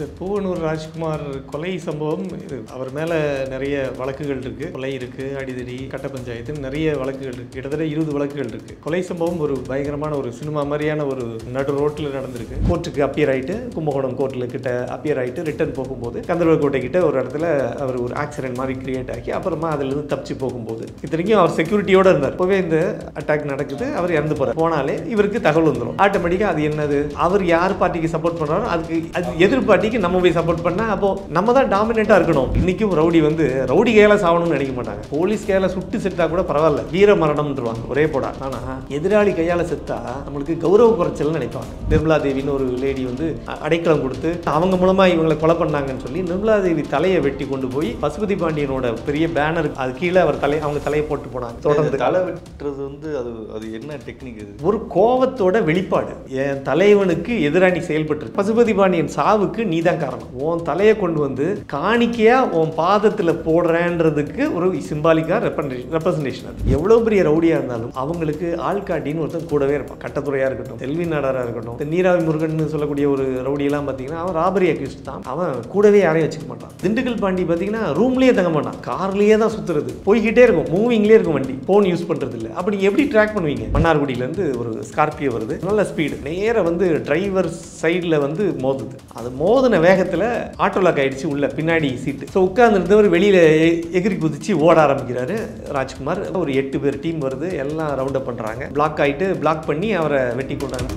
இந்த பூவனூர் ராஜ்குமார் கொலை சம்பவம் இது அவர் மேலே நிறைய வழக்குகள் இருக்கு. கொலை இருக்கு அடிதடி கட்ட பஞ்சாயத்து நிறைய வழக்குகள் இருக்கு. கிட்டத்தட்ட இருபது வழக்குகள் இருக்கு. கொலை சம்பவம் ஒரு பயங்கரமான ஒரு சினிமா மாதிரியான ஒரு நடு ரோட்டில் நடந்திருக்கு. கோர்ட்டுக்கு அப்பியர் ஆயிட்டு கும்பகோணம் கோர்ட்டில் கிட்ட அப்பியர் ஆயிட்டு ரிட்டர்ன் போகும்போது கந்தர்வக்கோட்டை கிட்ட ஒரு இடத்துல அவர் ஒரு ஆக்சிடென்ட் மாதிரி கிரியேட் ஆகி அப்புறமா அதுலேருந்து தப்பிச்சு போகும்போது இத்தனைக்கும் அவர் செக்யூரிட்டியோட இருந்தார். இப்போவே இந்த அட்டாக் நடக்குது அவர் இறந்து போறார். போனாலே இவருக்கு தகவல் வந்துடும் ஆட்டோமேட்டிக்காக அது என்னது? அவர் யார் பார்ட்டிக்கு சப்போர்ட் பண்ணாலும் அதுக்கு அது எதிர்பார்ட்டி பார்ட்டிக்கு நம்ம போய் சப்போர்ட் பண்ணா அப்போ நம்ம தான் டாமினேட்டாக இருக்கணும். இன்னைக்கும் ரவுடி வந்து ரவுடி கையால சாவணும்னு நினைக்க மாட்டாங்க. போலீஸ் கையால சுட்டு செத்தா கூட பரவாயில்ல. வீர மரணம்ன்றவாங்க. ஒரே போடா. ஆனா எதிராளி கையால செத்தா நம்மளுக்கு கௌரவ குறைச்சல்னு நினைப்பாங்க. நிர்மலா தேவின்னு ஒரு லேடி வந்து அடைக்கலம் கொடுத்து அவங்க மூலமா இவங்களை கொலை பண்ணாங்கன்னு சொல்லி நிர்மலா தேவி தலையை வெட்டி கொண்டு போய் பசுபதி பாண்டியனோட பெரிய பேனர் அது கீழே அவர் தலை அவங்க தலையை போட்டு போனாங்க. தொடர்ந்து தலை வெட்டுறது வந்து அது அது என்ன டெக்னிக் இது? ஒரு கோவத்தோட வெளிப்பாடு. என் தலைவனுக்கு எதிராக நீ செயல்பட்டு பசுபதி பாண்டியன் சாவுக்கு நீ தான் காரணம். உன் தலையை கொண்டு வந்து காணிக்கையா உன் பாதத்தில் போடுறேன்றதுக்கு ஒரு சிம்பாலிக்கா ரெப்ரசன்டேஷன் அது. எவ்வளோ பெரிய ரவுடியா இருந்தாலும் அவங்களுக்கு ஆள்காட்டின்னு ஒருத்தன் கூடவே இருப்பான். கட்டத்துறையா இருக்கட்டும் செல்வி நாடாரா இருக்கட்டும் நீராவி முருகன் சொல்லக்கூடிய ஒரு ரவுடியெல்லாம் பார்த்தீங்கன்னா அவன் ராபரி அக்யூஸ்ட் தான். அவன் கூடவே யாரையும் வச்சுக்க மாட்டான். திண்டுக்கல் பாண்டி பார்த்தீங்கன்னா ரூம்லயே தங்க மாட்டான். கார்லயே தான் சுத்துறது. போய்கிட்டே இருக்கும். மூவிங்லேயே இருக்கும் வண்டி. ஃபோன் யூஸ் பண்றது இல்ல அப்படி எப்படி ட்ராக் பண்ணுவீங்க? மன்னார்குடியிலேருந்து ஒரு ஸ்கார்பியோ வருது. நல்ல ஸ்பீடு நேராக வந்து டிரைவர் சைடில் வந்து மோதுது. அது மோதின வேகத்தில் ஆட்டோ லாக் ஆயிடுச்சு உள்ள பின்னாடி சீட்டு ஸோ உட்கார்ந்துருந்தவர் வெளியில் எகிரி குதிச்சு ஓட ஆரம்பிக்கிறாரு ராஜ்குமார். ஒரு எட்டு பேர் டீம் வருது எல்லாம் ரவுண்ட் அப் பண்ணுறாங்க பிளாக் ஆயிட்டு பிளாக் பண்ணி அவரை வெட்டி கொண்டாங்க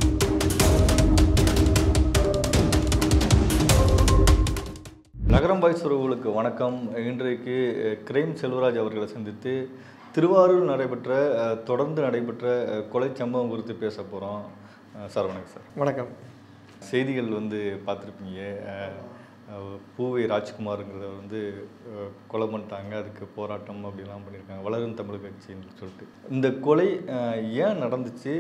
நகரம் பாய்ஸ் உறவுகளுக்கு வணக்கம். இன்றைக்கு கிரைம் செல்வராஜ் அவர்களை சந்தித்து திருவாரூர் நடைபெற்ற தொடர்ந்து நடைபெற்ற கொலை சம்பவம் குறித்து பேச போகிறோம் சார் வணக்கம் சார். வணக்கம். செய்திகள் வந்து பார்த்துருப்பீங்க. பூவை ராஜ்குமாருங்கிறத வந்து கொலை பண்ணிட்டாங்க. அதுக்கு போராட்டம் அப்படிலாம் பண்ணியிருக்காங்க. வளரும் தமிழ் கட்சின்னு சொல்லிட்டு. இந்த கொலை ஏன் நடந்துச்சு?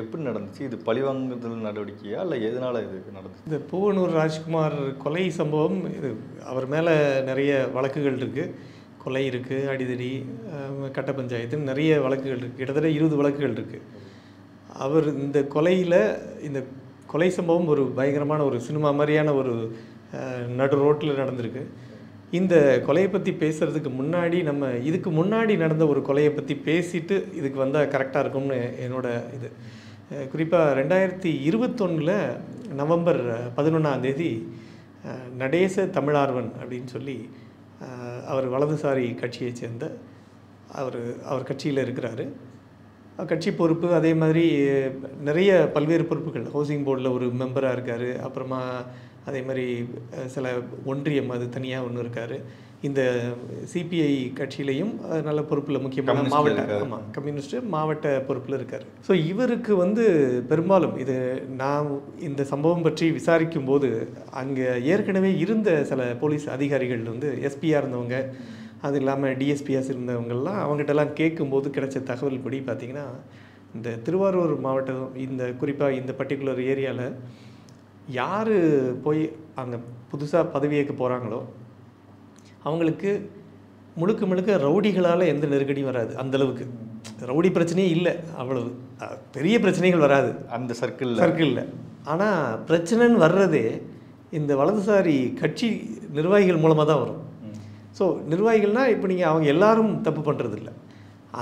எப்படி நடந்துச்சு? இது பழிவாங்குதல் நடவடிக்கையா? இல்லை எதனால் இது நடந்துச்சு? இந்த பூவனூர் ராஜ்குமார் கொலை சம்பவம் இது அவர் மேலே நிறைய வழக்குகள் இருக்குது கொலை இருக்குது அடிதடி கட்ட பஞ்சாயத்து நிறைய வழக்குகள் இருக்குது கிட்டத்தட்ட இருபது வழக்குகள் இருக்குது அவர் இந்த கொலையில் இந்த கொலை சம்பவம் ஒரு பயங்கரமான ஒரு சினிமா மாதிரியான ஒரு நடு ரோட்டில் நடந்திருக்கு. இந்த கொலையை பற்றி பேசுகிறதுக்கு முன்னாடி நம்ம இதுக்கு முன்னாடி நடந்த ஒரு கொலையை பற்றி பேசிட்டு இதுக்கு வந்தால் கரெக்டாக இருக்கும்னு என்னோட இது. குறிப்பாக ரெண்டாயிரத்தி இருபத்தொன்னில் நவம்பர் பதினொன்றாம் தேதி நடேச தமிழார்வன் அப்படின்னு சொல்லி அவர் வலதுசாரி கட்சியை சேர்ந்த அவர் அவர் கட்சியில் இருக்கிறாரு. கட்சி பொறுப்பு அதே மாதிரி நிறைய பல்வேறு பொறுப்புகள். ஹவுசிங் போர்டில் ஒரு மெம்பராக இருக்கார். அப்புறமா அதே மாதிரி சில ஒன்றியம் அது தனியாக ஒன்று இருக்கார். இந்த சிபிஐ கட்சியிலையும் நல்ல பொறுப்பில் முக்கியமான மாவட்ட. ஆமாம் கம்யூனிஸ்ட் மாவட்ட பொறுப்பில் இருக்கார். ஸோ இவருக்கு வந்து பெரும்பாலும் இது நான் இந்த சம்பவம் பற்றி விசாரிக்கும் போது அங்கே ஏற்கனவே இருந்த சில போலீஸ் அதிகாரிகள் வந்து எஸ்பியாக இருந்தவங்க அது இல்லாமல் டிஎஸ்பிஎஸ் இருந்தவங்கெல்லாம் அவங்ககிட்டலாம் கேட்கும்போது கிடைச்ச தகவல் படி பார்த்தீங்கன்னா இந்த திருவாரூர் மாவட்டம் இந்த குறிப்பாக இந்த பர்டிகுலர் ஏரியாவில் யார் போய் அங்கே புதுசாக பதவியேற்க போகிறாங்களோ அவங்களுக்கு முழுக்க முழுக்க ரவுடிகளால் எந்த நெருக்கடியும் வராது அந்த அளவுக்கு. ரவுடி பிரச்சனையே இல்லை அவ்வளவு. பெரிய பிரச்சனைகள் வராது. அந்த சர்க்கிளில் சர்க்கிளில் ஆனால் பிரச்சனைன்னு வர்றதே இந்த வலதுசாரி கட்சி நிர்வாகிகள் மூலமாக தான் வரும். ஸோ நிர்வாகிகள்னால் இப்போ நீங்கள் அவங்க எல்லாரும் தப்பு பண்ணுறது இல்லை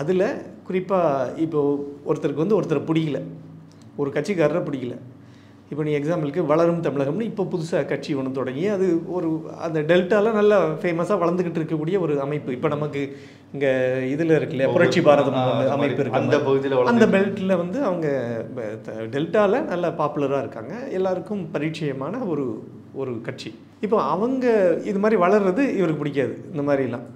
அதில் குறிப்பாக இப்போ ஒருத்தருக்கு வந்து ஒருத்தரை பிடிக்கல. ஒரு கட்சிக்காரரை பிடிக்கல. இப்போ நீ எக்ஸாம்பிளுக்கு வளரும் தமிழகம்னு இப்போ புதுசாக கட்சி ஒன்று தொடங்கி அது ஒரு அந்த டெல்டாவில் நல்லா ஃபேமஸாக வளர்ந்துக்கிட்டு இருக்கக்கூடிய ஒரு அமைப்பு. இப்போ நமக்கு இங்கே இதில் இருக்குல்ல புரட்சி பாரதம் அமைப்பு. இருக்கு அந்த பகுதியில அந்த பெல்ட்டில் வந்து அவங்க டெல்டாவில் நல்லா பாப்புலராக இருக்காங்க. எல்லாருக்கும் பரிச்சயமான ஒரு ஒரு கட்சி. இப்போ அவங்க இது மாதிரி வளர்றது இவருக்கு பிடிக்காது இந்த மாதிரிலாம்.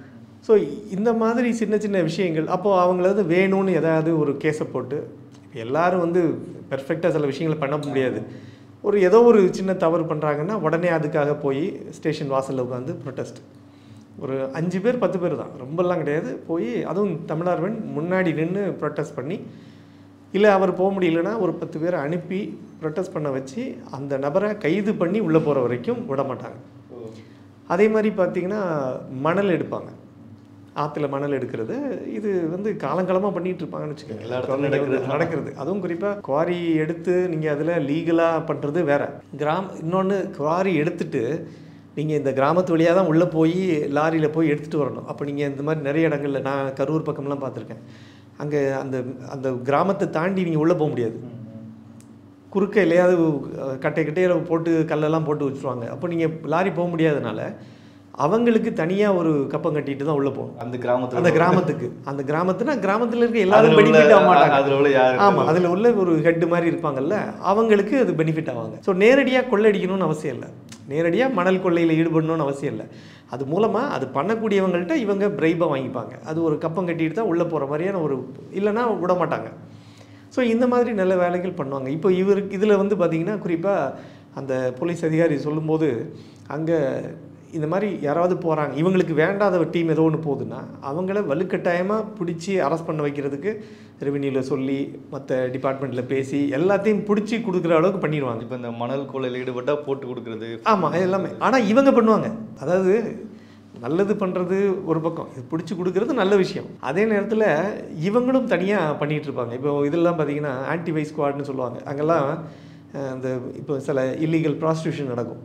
ஸோ இந்த மாதிரி சின்ன சின்ன விஷயங்கள் அப்போது அவங்களது வேணும்னு ஏதாவது ஒரு கேஸை போட்டு எல்லாரும் வந்து பெர்ஃபெக்டாக சில விஷயங்களை பண்ண முடியாது. ஒரு ஏதோ ஒரு சின்ன தவறு பண்ணுறாங்கன்னா உடனே அதுக்காக போய் ஸ்டேஷன் வாசலில் உட்காந்து ப்ரொட்டஸ்ட் ஒரு அஞ்சு பேர் பத்து பேர் தான். ரொம்பலாம் கிடையாது. போய் அதுவும் தமிழார்வன் முன்னாடி நின்று ப்ரொட்டஸ்ட் பண்ணி இல்லை அவர் போக முடியலன்னா ஒரு பத்து பேரை அனுப்பி ப்ரொட்டஸ்ட் பண்ண வச்சு அந்த நபரை கைது பண்ணி உள்ளே போகிற வரைக்கும் விட மாட்டாங்க. அதே மாதிரி பார்த்தீங்கன்னா மணல் எடுப்பாங்க. ஆற்றுல மணல் எடுக்கிறது இது வந்து காலங்காலமாக பண்ணிட்டு இருப்பாங்கன்னு வச்சுக்கோங்க. நடக்கிறது. அதுவும் குறிப்பாக குவாரி எடுத்து நீங்கள் அதில் லீகலாக பண்ணுறது வேற. கிராம இன்னொன்று குவாரி எடுத்துட்டு நீங்கள் இந்த கிராமத்து வழியாக தான் உள்ளே போய் லாரியில் போய் எடுத்துகிட்டு வரணும். அப்போ நீங்கள் இந்த மாதிரி நிறைய இடங்கள்ல நான் கரூர் பக்கம்லாம் பார்த்துருக்கேன். அங்கே அந்த அந்த கிராமத்தை தாண்டி நீங்கள் உள்ளே போக முடியாது. குறுக்க இல்லையாவது கட்டை கட்டையில் போட்டு கல்லெல்லாம் போட்டு வச்சுருவாங்க. அப்போ நீங்கள் லாரி போக முடியாதனால அவங்களுக்கு தனியாக ஒரு கப்பம் கட்டிட்டு தான் உள்ளே போகணும். அந்த கிராமத்துல அந்த கிராமத்துக்கு. அந்த கிராமத்துனா கிராமத்தில் இருக்க எல்லாரும் பெனிஃபிட் ஆக மாட்டாங்க. அதுல உள்ள ஆமாம் அதில் உள்ள ஒரு ஹெட் மாதிரி இருப்பாங்கல்ல அவங்களுக்கு அது பெனிஃபிட் ஆவாங்க. ஸோ நேரடியாக கொள்ளையடிக்கணும்னு அவசியம் இல்லை. நேரடியாக மணல் கொள்ளையில் ஈடுபடணும்னு அவசியம் இல்லை. அது மூலமாக அது பண்ணக்கூடியவங்கள்ட்ட இவங்க பிரைபாக வாங்கிப்பாங்க. அது ஒரு கப்பம் கட்டிட்டு தான் உள்ளே போகிற மாதிரியான ஒரு இல்லைன்னா விட மாட்டாங்க. ஸோ இந்த மாதிரி நல்ல வேலைகள் பண்ணுவாங்க. இப்போ இவருக்கு இதில் வந்து பார்த்தீங்கன்னா குறிப்பாக அந்த போலீஸ் அதிகாரி சொல்லும்போது அங்கே இந்த மாதிரி யாராவது போகிறாங்க இவங்களுக்கு வேண்டாத டீம் ஏதோ ஒன்று போகுதுன்னா அவங்கள வலுக்கட்டாயமாக பிடிச்சி அரெஸ்ட் பண்ண வைக்கிறதுக்கு ரெவென்யூவில் சொல்லி மற்ற டிபார்ட்மெண்ட்டில் பேசி எல்லாத்தையும் பிடிச்சி கொடுக்குற அளவுக்கு பண்ணிடுவாங்க. இப்போ இந்த மணல் கொள்ளையில் ஈடுபட்டா போட்டு கொடுக்கறது. ஆமாம் எல்லாமே. ஆனால் இவங்க பண்ணுவாங்க. அதாவது நல்லது பண்ணுறது ஒரு பக்கம். இது பிடிச்சி கொடுக்கறது நல்ல விஷயம். அதே நேரத்தில் இவங்களும் தனியாக பண்ணிகிட்டு இருப்பாங்க. இப்போ இதெல்லாம் பார்த்தீங்கன்னா ஆன்டி வைஸ் ஸ்குவாட்னு சொல்லுவாங்க. அங்கெல்லாம் அஹ், இந்த இப்போ சில இல்லீகல் ப்ராஸ்டியூஷன் நடக்கும்.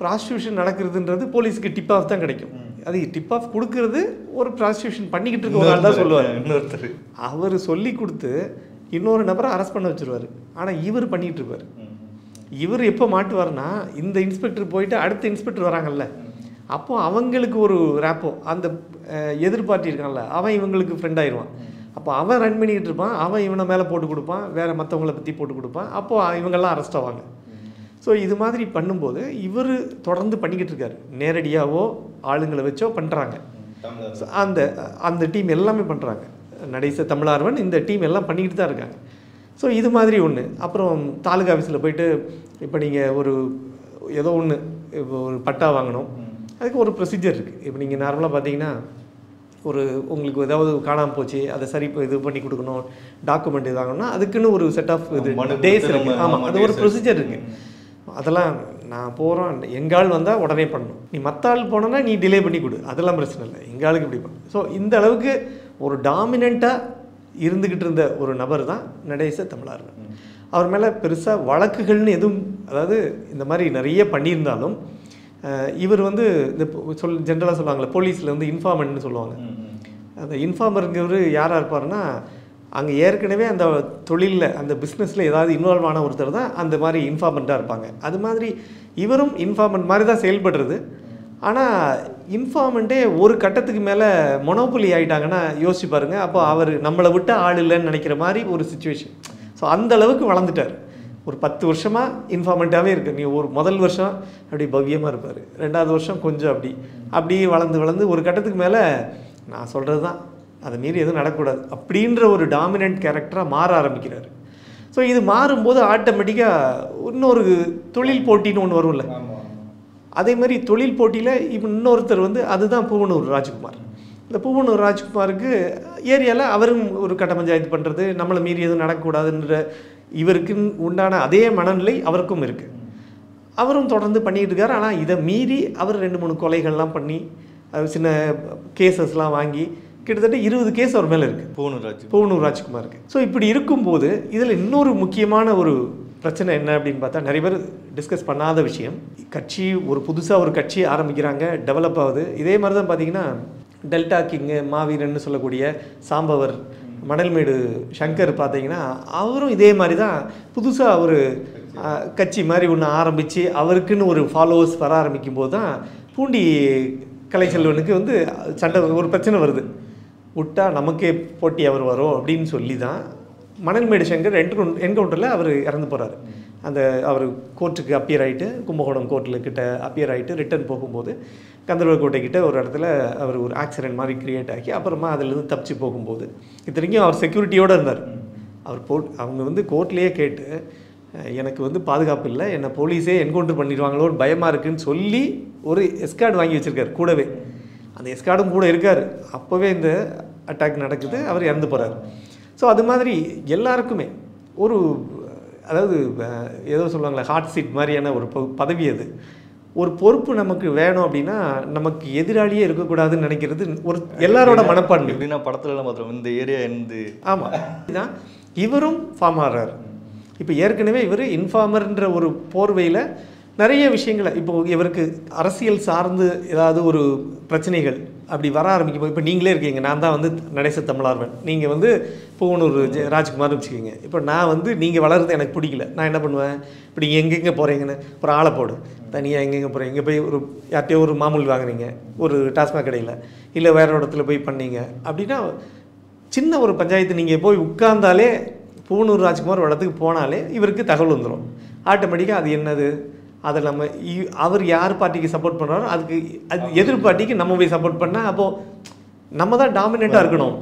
ப்ராஸ்டியூஷன் நடக்கிறதுன்றது போலீஸ்க்கு டிப் ஆஃப் தான் கிடைக்கும். அது டிப் ஆஃப் கொடுக்கறது ஒரு ப்ராஸ்டியூஷன் பண்ணிக்கிட்டு இருக்க ஒரு ஆள் தான் சொல்லுவார். இன்னொருத்தர். அவர் சொல்லி கொடுத்து இன்னொரு நபரை அரெஸ்ட் பண்ண வச்சிருவாரு. ஆனால் இவர் பண்ணிகிட்டு இருப்பார். இவர் எப்போ மாட்டுவார்னா இந்த இன்ஸ்பெக்டர் போயிட்டு அடுத்த இன்ஸ்பெக்டர் வராங்கல்ல. அப்போ அவங்களுக்கு ஒரு ரேப்போ அந்த எதிர்பார்ட்டி இருக்கான்ல அவன் இவங்களுக்கு ஃப்ரெண்ட் ஆயிடுவான் அப்போ அவன் ரன் பண்ணிக்கிட்டு இருப்பான். அவன் இவனை மேலே போட்டு கொடுப்பான். வேற மற்றவங்கள பற்றி போட்டு கொடுப்பான். அப்போ இவங்கெல்லாம் அரெஸ்ட் ஆவாங்க. ஸோ இது மாதிரி பண்ணும்போது இவர் தொடர்ந்து பண்ணிக்கிட்டு இருக்காரு. நேரடியாவோ ஆளுங்களை வச்சோ பண்ணுறாங்க அந்த அந்த டீம் எல்லாமே பண்ணுறாங்க நடேச தமிழார்வன் இந்த டீம் எல்லாம் பண்ணிக்கிட்டு தான் இருக்காங்க. ஸோ இது மாதிரி ஒன்று அப்புறம் தாலுகா ஆஃபீஸில் போயிட்டு இப்போ நீங்கள் ஒரு ஏதோ ஒன்று இப்போ ஒரு பட்டா வாங்கணும். அதுக்கு ஒரு ப்ரொசீஜர் இருக்குது இப்போ நீங்கள் நார்மலாக பார்த்தீங்கன்னா ஒரு உங்களுக்கு ஏதாவது காணாமல் போச்சு அதை சரி இது பண்ணி கொடுக்கணும் டாக்குமெண்ட் இது வாங்கணும்னா அதுக்குன்னு ஒரு செட் ஆஃப் இது டேஸ் இருக்குது ஆமாம் ஆமா, அது ஒரு ப்ரொசீஜர் இருக்கு. இருக்குது அதெல்லாம் நான் போகிறோம் எங்கால் வந்தால் உடனே பண்ணணும். நீ மற்ற ஆள் போனோன்னா நீ டிலே பண்ணி கொடு. அதெல்லாம் பிரச்சனை இல்லை. எங்கள் ஆளுக்கு இப்படி பண்ணு ஸோ இந்த அளவுக்கு ஒரு டாமினண்ட்டாக இருந்துக்கிட்டு இருந்த ஒரு நபர் தான் நடேச தமிழார்கள் அவர் மேலே பெருசாக வழக்குகள்னு எதுவும் அதாவது இந்த மாதிரி நிறைய பண்ணியிருந்தாலும் இவர் வந்து இந்த சொல் ஜென்ரலாக சொல்லுவாங்கள்ல போலீஸில் வந்து இன்ஃபார்மெண்ட்னு சொல்லுவாங்க. அந்த இன்ஃபார்மருங்கிறவர் யாராக இருப்பாருன்னா அங்கே ஏற்கனவே அந்த தொழிலில் அந்த பிஸ்னஸில் ஏதாவது இன்வால்வ் ஆன ஒருத்தர் தான் அந்த மாதிரி இன்ஃபார்மெண்ட்டாக இருப்பாங்க. அது மாதிரி இவரும் இன்ஃபார்மெண்ட் மாதிரி தான் செயல்படுறது. ஆனால் இன்ஃபார்மெண்ட்டே ஒரு கட்டத்துக்கு மேலே மொனோபொலி ஆகிட்டாங்கன்னா யோசிச்சு பாருங்க. அப்போ அவர் நம்மளை விட்டு ஆள் இல்லைன்னு நினைக்கிற மாதிரி ஒரு சுச்சுவேஷன் ஸோ அந்த அளவுக்கு வளர்ந்துட்டார். ஒரு பத்து வருஷமாக இன்ஃபார்மெண்ட்டாகவே இருக்கு நீ ஒரு முதல் வருஷம் அப்படி பவ்யமாக இருப்பார். ரெண்டாவது வருஷம் கொஞ்சம் அப்படி அப்படியே வளர்ந்து வளர்ந்து ஒரு கட்டத்துக்கு மேலே நான் சொல்கிறது தான் அதை மீறி எதுவும் நடக்கக்கூடாது அப்படின்ற ஒரு டாமினன்ட் கேரக்டராக மாற ஆரம்பிக்கிறாரு. ஸோ இது மாறும்போது ஆட்டோமேட்டிக்காக இன்னொரு தொழில் போட்டின்னு ஒன்று வரும்ல. அதே மாதிரி தொழில் போட்டியில் இப்போ இன்னொருத்தர் வந்து அதுதான் பூவனூர் ராஜ்குமார். இந்த பூவனூர் ராஜ்குமாருக்கு ஏரியாவில் அவரும் ஒரு கட்ட பஞ்சாயத்து பண்ணுறது நம்மளை மீறி எதுவும் நடக்கக்கூடாதுன்ற இவருக்கு உண்டான அதே மனநிலை அவருக்கும் இருக்குது அவரும் தொடர்ந்து பண்ணிட்டு இருக்காரு ஆனால் இதை மீறி அவர் ரெண்டு மூணு கொலைகள்லாம் பண்ணி சின்ன கேசஸ்லாம் வாங்கி கிட்டத்தட்ட இருபது கேஸ் அவர் மேலே இருக்குது பூனராஜ் பூவனூர் ராஜ்குமாருக்கு. ஸோ இப்படி இருக்கும்போது இதில் இன்னொரு முக்கியமான ஒரு பிரச்சனை என்ன அப்படின்னு பார்த்தா நிறைய பேர் டிஸ்கஸ் பண்ணாத விஷயம். கட்சி ஒரு புதுசாக ஒரு கட்சி ஆரம்பிக்கிறாங்க டெவலப் ஆகுது. இதே மாதிரி தான் பார்த்தீங்கன்னா டெல்டா கிங்கு மாவீரன்னு சொல்லக்கூடிய சாம்பவர் மணல்மேடு சங்கர் பார்த்தீங்கன்னா அவரும் இதே மாதிரி தான் புதுசாக ஒரு கட்சி மாதிரி ஒன்று ஆரம்பித்து அவருக்குன்னு ஒரு ஃபாலோவர்ஸ் வர ஆரம்பிக்கும் போது தான் பூண்டி கலைச்செல்வனுக்கு வந்து சண்டை ஒரு பிரச்சனை வருது. விட்டா நமக்கே போட்டி அவர் வரும் அப்படின்னு சொல்லி தான் மணல்மேடு சங்கர் என்கவுண்ட் என்கவுண்டரில் அவர் இறந்து போகிறாரு அந்த அவர் கோர்ட்டுக்கு அப்பியர் ஆகிட்டு கும்பகோணம் கோர்ட்டில் கிட்ட அப்பியர் ஆகிட்டு ரிட்டர்ன் போகும்போது கந்தர்வக்கோட்டை கிட்ட ஒரு இடத்துல அவர் ஒரு ஆக்சிடென்ட் மாதிரி க்ரியேட் ஆகி அப்புறமா அதுலேருந்து தப்பிச்சு போகும்போது இத்தனைக்கும் அவர் செக்யூரிட்டியோடு இருந்தார். அவர் போ அவங்க வந்து கோர்ட்லேயே கேட்டு எனக்கு வந்து பாதுகாப்பு இல்லை என்னை போலீஸே என்கவுண்டர் பண்ணிடுவாங்களோன்னு பயமாக இருக்குன்னு சொல்லி ஒரு எஸ்கார்டு வாங்கி வச்சுருக்காரு கூடவே. அந்த எஸ்கார்டும் கூட இருக்கார். அப்போவே இந்த அட்டாக் நடக்குது. அவர் இறந்து போகிறார் ஸோ அது மாதிரி எல்லாருக்குமே ஒரு அதாவது ஏதோ சொல்லுவாங்களே ஹாட் சீட் மாதிரியான ஒரு பதவி அது. ஒரு பொறுப்பு நமக்கு வேணும் அப்படின்னா நமக்கு எதிராளியே இருக்கக்கூடாதுன்னு நினைக்கிறது ஒரு எல்லாரோட மனப்பான்மை. எப்படின்னா படத்துலலாம் பார்த்தோம் இந்த ஏரியா எந்த ஆமாம் இதுதான். இவரும் ஃபார்ம் ஆகிறார் இப்போ ஏற்கனவே இவர் இன்ஃபார்மர்ன்ற ஒரு போர்வையில் நிறைய விஷயங்களை இப்போ இவருக்கு அரசியல் சார்ந்து ஏதாவது ஒரு பிரச்சனைகள் அப்படி வர ஆரம்பிக்கும் போது இப்போ நீங்களே இருக்கீங்க நான் தான் வந்து நடேச தமிழார்வன். நீங்கள் வந்து பூவனூர் ராஜ்குமார்னு ராஜ்குமார் வச்சுக்கோங்க. இப்போ நான் வந்து நீங்கள் வளர்றது எனக்கு பிடிக்கல. நான் என்ன பண்ணுவேன்? இப்படி எங்கெங்கே போகிறீங்கன்னு ஒரு ஆளை போடு. தனியாக எங்கெங்கே போகிறீங்க இங்கே போய் ஒரு யார்ட்டையோ ஒரு மாமூல் வாங்குறீங்க ஒரு டாஸ்மாக் கடையில். இல்லை வேற இடத்துல போய் பண்ணீங்க. அப்படின்னா சின்ன ஒரு பஞ்சாயத்து நீங்கள் போய் உட்கார்ந்தாலே பூவனூர் ராஜ்குமார் வளத்துக்கு போனாலே இவருக்கு தகவல் வந்துடும் ஆட்டோமேட்டிக்காக அது என்னது? அதை நம்ம அவர் யார் பார்ட்டிக்கு சப்போர்ட் பண்ணுறாரோ அதுக்கு அது எதிர் பார்ட்டிக்கு நம்ம போய் சப்போர்ட் பண்ணால் அப்போது நம்ம தான் டாமினேட்டாக இருக்கணும்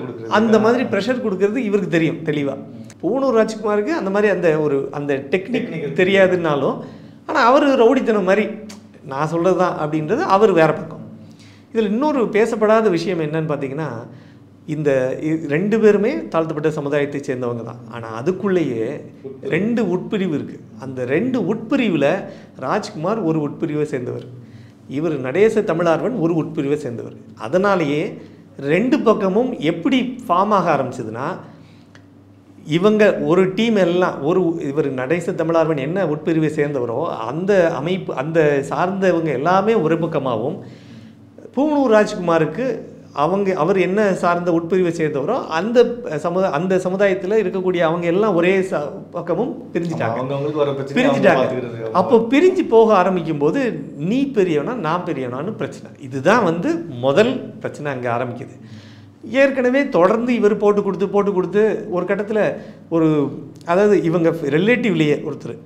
கொடுக்குறது. அந்த மாதிரி ப்ரெஷர் கொடுக்கறது இவருக்கு தெரியும் தெளிவாக பூனூர் ராஜ்குமாருக்கு அந்த மாதிரி அந்த ஒரு அந்த டெக்னிக் தெரியாதுன்னாலும் ஆனால் அவர் ரவுடித்தனம் மாதிரி நான் சொல்கிறது தான் அப்படின்றது அவர் வேற பக்கம். இதில் இன்னொரு பேசப்படாத விஷயம் என்னன்னு பார்த்தீங்கன்னா இந்த ரெண்டு பேருமே தாழ்த்தப்பட்ட சமுதாயத்தை சேர்ந்தவங்க தான். ஆனால் அதுக்குள்ளேயே ரெண்டு உட்பிரிவு இருக்குது அந்த ரெண்டு உட்பிரிவில் ராஜ்குமார் ஒரு உட்பிரிவை சேர்ந்தவர். இவர் நடேச தமிழார்வன் ஒரு உட்பிரிவை சேர்ந்தவர். அதனாலேயே ரெண்டு பக்கமும் எப்படி ஃபார்ம் ஆக ஆரம்பிச்சதுன்னா இவங்க ஒரு டீம் எல்லாம் ஒரு இவர் நடேச தமிழார்வன் என்ன உட்பிரிவை சேர்ந்தவரோ அந்த அமைப்பு அந்த சார்ந்தவங்க எல்லாமே ஒரு பக்கமாகவும் பூவனூர் ராஜ்குமாருக்கு அவங்க அவர் என்ன சார்ந்த உட்பிரிவை சேர்ந்தவரோ அந்த சமுதாய அந்த சமுதாயத்தில் இருக்கக்கூடிய அவங்க எல்லாம் ஒரே ச பக்கமும் பிரிஞ்சுட்டாங்க. அவங்க அவங்களுக்கு வர பிரச்சனை அவங்க பிரிஞ்சுட்டாங்க. அப்போ பிரிஞ்சு போக ஆரம்பிக்கும் போது நீ பெரியவனா நான் பெரியவனான்னு பிரச்சனை. இதுதான் வந்து முதல் பிரச்சனை அங்கே ஆரம்பிக்குது. ஏற்கனவே தொடர்ந்து இவர் போட்டு கொடுத்து போட்டு கொடுத்து ஒரு கட்டத்தில் ஒரு அதாவது இவங்க ரிலேட்டிவ்லேயே ஒருத்தர்.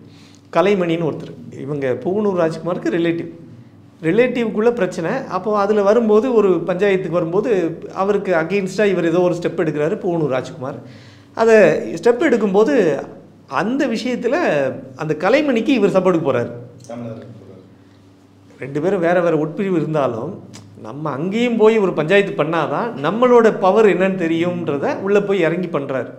கலைமணின்னு ஒருத்தர். இவங்க பூவனூர் ராஜ்குமாருக்கு ரிலேட்டிவ் ரிலேட்டிவ்குள்ளே பிரச்சனை. அப்போ அதில் வரும்போது ஒரு பஞ்சாயத்துக்கு வரும்போது அவருக்கு அகெயின்ஸ்டாக இவர் ஏதோ ஒரு ஸ்டெப் எடுக்கிறாரு போகணும் ராஜ்குமார். அதை ஸ்டெப் எடுக்கும்போது அந்த விஷயத்தில் அந்த கலைமணிக்கு இவர் சப்போர்ட்டுக்கு போகிறார் ரெண்டு பேரும் வேறு வேறு உட்பிரிவு இருந்தாலும் நம்ம அங்கேயும் போய் ஒரு பஞ்சாயத்து பண்ணாதான் நம்மளோட பவர் என்னன்னு தெரியும்ன்றத உள்ளே போய் இறங்கி பண்ணுறாரு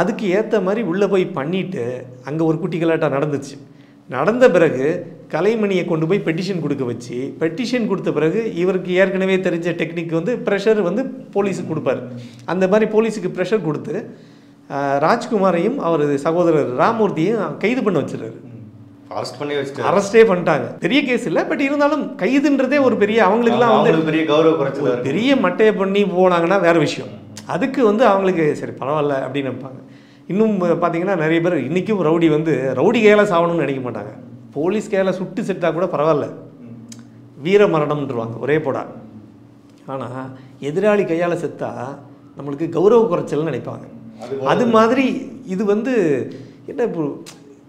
அதுக்கு ஏற்ற மாதிரி உள்ளே போய் பண்ணிவிட்டு அங்கே ஒரு குட்டி கலாட்டம் நடந்துச்சு. நடந்த பிறகு கலைமணியை கொண்டு போய் பெட்டிஷன் கொடுக்க வச்சு பெட்டிஷன் கொடுத்த பிறகு இவருக்கு ஏற்கனவே தெரிஞ்ச டெக்னிக் வந்து ப்ரெஷர் வந்து போலீஸுக்கு கொடுப்பாரு. அந்த மாதிரி போலீஸுக்கு ப்ரெஷர் கொடுத்து ராஜ்குமாரையும் அவர் சகோதரர் ராமூர்த்தியும் கைது பண்ண வச்சிருக்காரு அரெஸ்ட் பண்ணி வச்சுட்டு அரெஸ்டே பண்ணிட்டாங்க. பெரிய கேஸ் இல்லை பட் இருந்தாலும் கைதுன்றதே ஒரு பெரிய அவங்களுக்குலாம் வந்து பெரிய கௌரவ குறைச்சலா பெரிய மட்டையை பண்ணி போனாங்கன்னா வேற விஷயம். அதுக்கு வந்து அவங்களுக்கு சரி பரவாயில்ல அப்படின்னு நினைப்பாங்க. இன்னும் பார்த்தீங்கன்னா நிறைய பேர் இன்றைக்கும் ரவுடி வந்து ரவுடி கையால் சாவணும்னு நினைக்க மாட்டாங்க. போலீஸ் கையால் சுட்டு செத்தா கூட பரவாயில்ல. வீர மரணம்ன்றவாங்க ஒரே போடா. ஆனால் எதிராளி கையால் செத்தா நம்மளுக்கு கௌரவ குறைச்சல்னு நினைப்பாங்க. அது மாதிரி இது வந்து என்ன இப்போ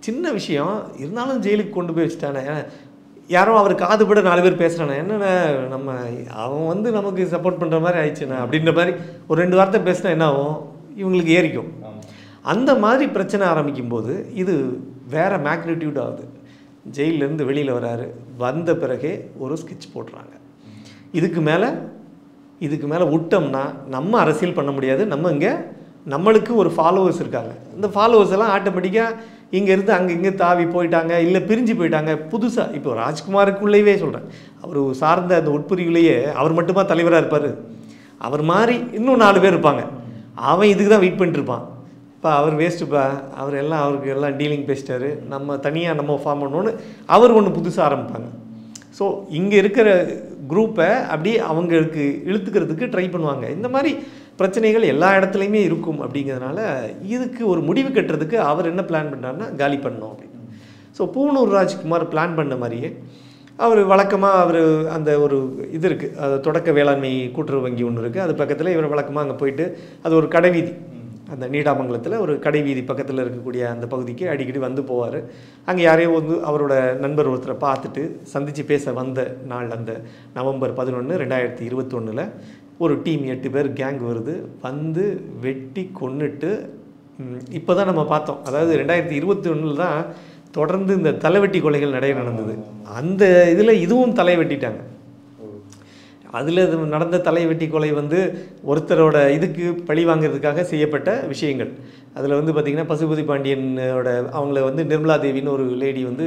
சின்ன விஷயம் இருந்தாலும் ஜெயிலுக்கு கொண்டு போய் வச்சுட்டானே. யாரோ அவர் காது பட நாலு பேர் பேசுகிறானே என்னண்ணே நம்ம அவன் வந்து நமக்கு சப்போர்ட் பண்ணுற மாதிரி ஆயிடுச்சுண்ணே அப்படின்ற மாதிரி ஒரு ரெண்டு வார்த்தை பேசினா என்ன ஆகும்? இவங்களுக்கு ஏறிக்கும். அந்த மாதிரி பிரச்சனை ஆரம்பிக்கும் போது இது வேற மேக்னிடியூட் ஆகுது. ஜெயிலிருந்து வெளியில் வராரு. வந்த பிறகே ஒரு ஸ்கெட்ச் போடுறாங்க. இதுக்கு மேலே இதுக்கு மேலே விட்டோம்னா நம்ம அரசியல் பண்ண முடியாது. நம்ம இங்கே நம்மளுக்கு ஒரு ஃபாலோவர்ஸ் இருக்காங்க. இந்த ஃபாலோவர்ஸ் எல்லாம் ஆட்டோமேட்டிக்காக இங்கேருந்து அங்கே இங்கே தாவி போயிட்டாங்க. இல்லை பிரிஞ்சு போயிட்டாங்க. புதுசாக இப்போ ராஜ்குமாருக்குள்ளேயே சொல்கிறேன் அவர் சார்ந்த அந்த உட்பிரிவுலேயே அவர் மட்டுமா தலைவராக இருப்பார்? அவர் மாதிரி இன்னும் நாலு பேர் இருப்பாங்க. அவன் இதுக்கு தான் வெயிட் பண்ணிட்டுருப்பான் இப்போ அவர் வேஸ்ட்டுப்பா அவர் எல்லாம் அவருக்கு எல்லாம் டீலிங் பேசிட்டாரு. நம்ம தனியாக நம்ம ஃபார்ம் பண்ணோன்னு அவர் ஒன்று புதுசாக ஆரம்பிப்பாங்க. ஸோ இங்கே இருக்கிற குரூப்பை அப்படியே அவங்களுக்கு இழுத்துக்கிறதுக்கு ட்ரை பண்ணுவாங்க. இந்த மாதிரி பிரச்சனைகள் எல்லா இடத்துலையுமே இருக்கும் அப்படிங்கிறதுனால இதுக்கு ஒரு முடிவு கட்டுறதுக்கு அவர் என்ன பிளான் பண்ணாருன்னா காலி பண்ணோம் அப்படின்னு. ஸோ பூனூர் ராஜ்குமார் பிளான் பண்ண மாதிரியே அவர் வழக்கமாக அவர் அந்த ஒரு இது இருக்குது தொடக்க வேளாண்மை கூட்டுறவு வங்கி ஒன்று இருக்குது அது பக்கத்தில் இவர் வழக்கமாக அங்கே போயிட்டு அது ஒரு கடைவீதி அந்த நீடாமங்கலத்தில் ஒரு கடை வீதி பக்கத்தில் இருக்கக்கூடிய அந்த பகுதிக்கு அடிக்கடி வந்து போவார். அங்கே யாரையோ வந்து அவரோட நண்பர் ஒருத்தரை பார்த்துட்டு சந்தித்து பேச வந்த நாள் அந்த நவம்பர் பதினொன்று ரெண்டாயிரத்தி இருபத்தொன்னில் ஒரு டீம் எட்டு பேர் கேங் வருது. வந்து வெட்டி கொன்னுட்டு இப்போ தான் நம்ம பார்த்தோம். அதாவது ரெண்டாயிரத்தி இருபத்தி ஒன்றில் தான் தொடர்ந்து இந்த தலைவெட்டி கொலைகள் நிறைய நடந்தது. அந்த இதில் இதுவும் தலை வெட்டிட்டாங்க. அதில் நடந்த தலை வெட்டி கொலை வந்து ஒருத்தரோட இதுக்கு பழி வாங்குறதுக்காக செய்யப்பட்ட விஷயங்கள். அதில் வந்து பார்த்திங்கன்னா பசுபதி பாண்டியனோட அவங்கள வந்து நிர்மலா தேவின்னு ஒரு லேடி வந்து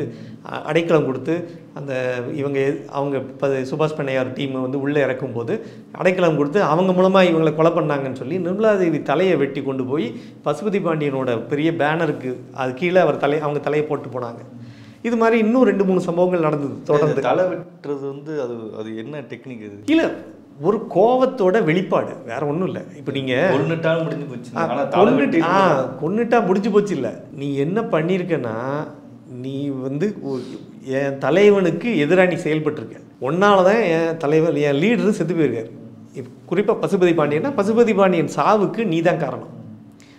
அடைக்கலம் கொடுத்து அந்த இவங்க அவங்க ப சுபாஷ் பண்ணையார் டீமை வந்து உள்ளே இறக்கும்போது அடைக்கலம் கொடுத்து அவங்க மூலமாக இவங்களை கொலை பண்ணாங்கன்னு சொல்லி நிர்மலா தேவி தலையை வெட்டி கொண்டு போய் பசுபதி பாண்டியனோட பெரிய பேனருக்கு அது கீழே அவர் தலை அவங்க தலையை போட்டு போனாங்க. இது மாதிரி இன்னும் ரெண்டு மூணு சம்பவங்கள் நடந்தது தொடர்ந்து. தலை வெட்டுறது வந்து அது அது என்ன டெக்னிக் இது? இல்லை ஒரு கோவத்தோட வெளிப்பாடு வேற ஒன்றும் இல்லை. இப்போ நீங்கள் கொன்னுட்டாலும் முடிஞ்சு போச்சு ஆ கொன்னுட்டா முடிஞ்சு போச்சு இல்லை. நீ என்ன பண்ணியிருக்கன்னா நீ வந்து என் தலைவனுக்கு எதிராக நீ செயல்பட்டிருக்க. உன்னால தான் என் தலைவர் என் லீடரு செத்து போயிருக்காரு. இப்போ குறிப்பாக பசுபதி பாண்டியன்னா பசுபதி பாண்டியன் சாவுக்கு நீ தான் காரணம்.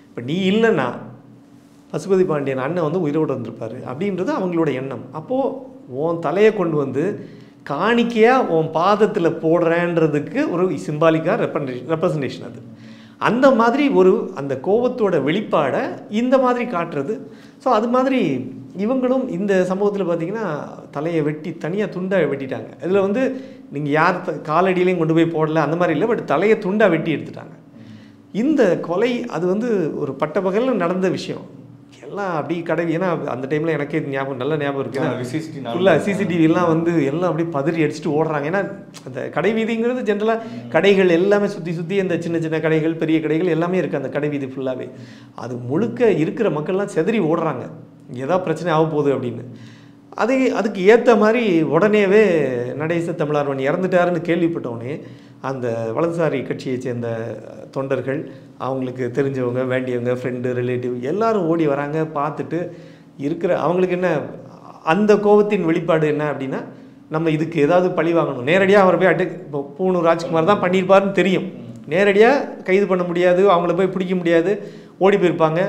இப்போ நீ இல்லைன்னா பசுபதி பாண்டியன் அண்ணன் வந்து உயிரோடு வந்திருப்பாரு அப்படின்றது அவங்களோட எண்ணம். அப்போது உன் தலையை கொண்டு வந்து காணிக்கையாக உன் பாதத்தில் போடுறேன்றதுக்கு ஒரு சிம்பாலிக்காக ரெப்ரண்டேஷன் ரெப்ரசன்டேஷன் அது. அந்த மாதிரி ஒரு அந்த கோபத்தோட வெளிப்பாடை இந்த மாதிரி காட்டுறது. ஸோ அது மாதிரி இவங்களும் இந்த சம்பவத்தில் பார்த்தீங்கன்னா தலையை வெட்டி தனியாக துண்டாக வெட்டிட்டாங்க. இதில் வந்து நீங்கள் யார் காலடியிலையும் கொண்டு போய் போடல அந்த மாதிரி இல்லை பட் தலையை துண்டாக வெட்டி எடுத்துட்டாங்க. இந்த கொலை அது வந்து ஒரு பட்டப்பகலில் நடந்த விஷயம். எல்லாம் அப்படி கடை ஏன்னா அந்த டைமில் எனக்கே ஞாபகம் நல்ல ஞாபகம் ஆ, இருக்கு விசிஸ்டி நாலு ஃபுல்லாக சிசிடிவி எல்லாம் வந்து எல்லாம் அப்படியே பதறி அடிச்சுட்டு ஓடுறாங்க. ஏன்னா அந்த கடை வீதிங்கிறது ஜென்ரலாக கடைகள் எல்லாமே சுற்றி சுற்றி அந்த சின்ன சின்ன கடைகள் பெரிய கடைகள் எல்லாமே இருக்குது அந்த கடை வீதி ஃபுல்லாகவே அது முழுக்க இருக்கிற மக்கள்லாம் செதறி ஓடுறாங்க. ஏதாவது பிரச்சனை ஆக போகுது அப்படின்னு. அது அதுக்கு ஏற்ற மாதிரி உடனேவே நடேச தமிழார்வன் இறந்துட்டாருன்னு கேள்விப்பட்டவுடனே அந்த வலதுசாரி கட்சியை சேர்ந்த தொண்டர்கள் அவங்களுக்கு தெரிஞ்சவங்க வேண்டியவங்க ஃப்ரெண்டு ரிலேட்டிவ் எல்லாரும் ஓடி வராங்க பார்த்துட்டு இருக்கிற அவங்களுக்கு என்ன அந்த கோபத்தின் வெளிப்பாடு என்ன அப்படின்னா நம்ம இதுக்கு ஏதாவது பழி வாங்கணும். நேரடியாக அவர் போய் அட்டு இப்போ பூனூர் ராஜ்குமார் தான் பண்ணியிருப்பாருன்னு தெரியும். நேரடியாக கைது பண்ண முடியாது அவங்கள போய் பிடிக்க முடியாது ஓடி போயிருப்பாங்க.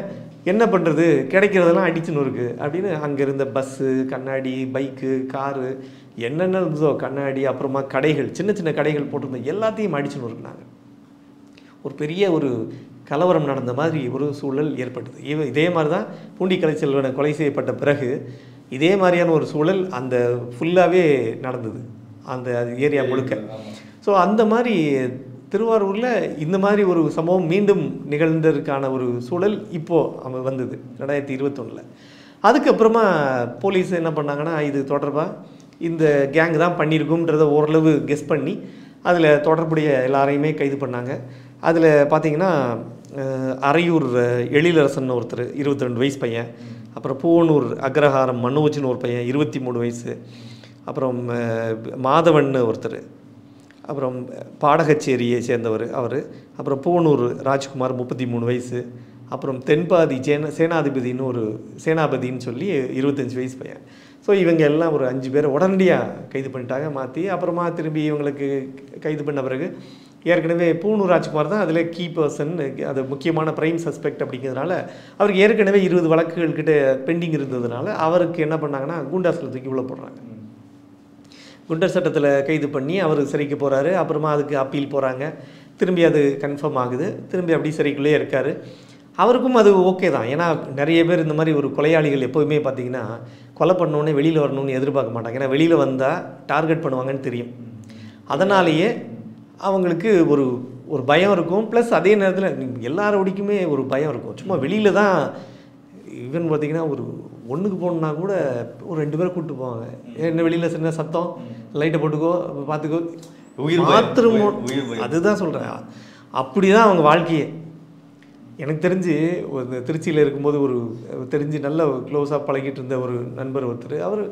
என்ன பண்ணுறது கிடைக்கிறதெல்லாம் அடிச்சுன்னு இருக்குது அப்படின்னு அங்கே இருந்த பஸ்ஸு கண்ணாடி பைக்கு காரு என்னென்ன இருந்ததோ கண்ணாடி அப்புறமா கடைகள் சின்ன சின்ன கடைகள் போட்டிருந்த எல்லாத்தையும் அடிச்சுன்னு இருக்கிறாங்க ஒரு பெரிய ஒரு கலவரம் நடந்த மாதிரி ஒரு சூழல் ஏற்பட்டது. இவ இதே மாதிரி தான் பூண்டி கலைச்செல்வனை கொலை செய்யப்பட்ட பிறகு இதே மாதிரியான ஒரு சூழல் அந்த ஃபுல்லாகவே நடந்தது. அந்த ஏரியா முழுக்க. ஸோ அந்த மாதிரி திருவாரூரில் இந்த மாதிரி ஒரு சம்பவம் மீண்டும் நிகழ்ந்ததற்கான ஒரு சூழல் இப்போது வந்தது ரெண்டாயிரத்தி இருபத்தொன்னில். அதுக்கப்புறமா போலீஸ் என்ன பண்ணாங்கன்னா இது தொடர்பாக இந்த கேங் தான் பண்ணியிருக்கும்ன்றத ஓரளவு கெஸ் பண்ணி அதில் தொடர்புடைய எல்லாரையுமே கைது பண்ணாங்க. அதில் பார்த்தீங்கன்னா அரையூர் எழிலரசன் ஒருத்தர் இருபத்தி ரெண்டு வயசு பையன். அப்புறம் பூவனூர் அக்ரஹாரம் மனோஜ்னு ஒரு பையன் இருபத்தி மூணு வயசு. அப்புறம் மாதவன் ஒருத்தர். அப்புறம் பாடகச்சேரியை சேர்ந்தவர் அவர். அப்புறம் பூவனூர் ராஜ்குமார் முப்பத்தி மூணு வயசு. அப்புறம் தென்பாதி சேன சேனாதிபதினு ஒரு சேனாபதின்னு சொல்லி இருபத்தஞ்சி வயசு பையன். ஸோ இவங்க எல்லாம் ஒரு அஞ்சு பேரை உடனடியாக கைது பண்ணிட்டாங்க. மாற்றி அப்புறமா திரும்பி இவங்களுக்கு கைது பண்ண பிறகு ஏற்கனவே பூனூர் ராஜ்குமார் தான் அதில் கீ பர்சன் அது முக்கியமான பிரைம் சஸ்பெக்ட் அப்படிங்கிறதுனால அவருக்கு ஏற்கனவே இருபது வழக்குகள் கிட்ட பெண்டிங் இருந்ததுனால அவருக்கு என்ன பண்ணாங்கன்னா குண்டாஸில் தூக்கி உள்ளே போடுறாங்க. குண்டர் சட்டத்தில் கைது பண்ணி அவர் சிறைக்கு போகிறாரு அப்புறமா அதுக்கு அப்பீல் போகிறாங்க திரும்பி அது கன்ஃபார்ம் ஆகுது. திரும்பி அப்படி சிறைக்குள்ளேயே இருக்கார். அவருக்கும் அது ஓகே தான். ஏன்னா நிறைய பேர் இந்த மாதிரி ஒரு கொலையாளிகள் எப்போவுமே பார்த்திங்கன்னா கொலை பண்ணோன்னே வெளியில் வரணும்னு எதிர்பார்க்க மாட்டாங்க. ஏன்னா வெளியில் வந்தால் டார்கெட் பண்ணுவாங்கன்னு தெரியும். அதனாலேயே அவங்களுக்கு ஒரு ஒரு பயம் இருக்கும். ப்ளஸ் அதே நேரத்தில் எல்லாரோடிக்குமே ஒரு பயம் இருக்கும். சும்மா வெளியில் தான் ஈவன் பார்த்தீங்கன்னா ஒரு ஒன்றுக்கு போகணுன்னா கூட ஒரு ரெண்டு பேரை கூப்பிட்டு போவாங்க. என்ன வெளியில் சின்ன சத்தம்? லைட்டை போட்டுக்கோ பார்த்துக்கோ. உயிர் பயம். அதுதான் சொல்கிறேன் அப்படி தான் அவங்க வாழ்க்கையே. எனக்கு தெரிஞ்சு ஒரு திருச்சியில் இருக்கும்போது ஒரு தெரிஞ்சு நல்ல க்ளோஸாக பழகிட்டு இருந்த ஒரு நண்பர் ஒருத்தர். அவர்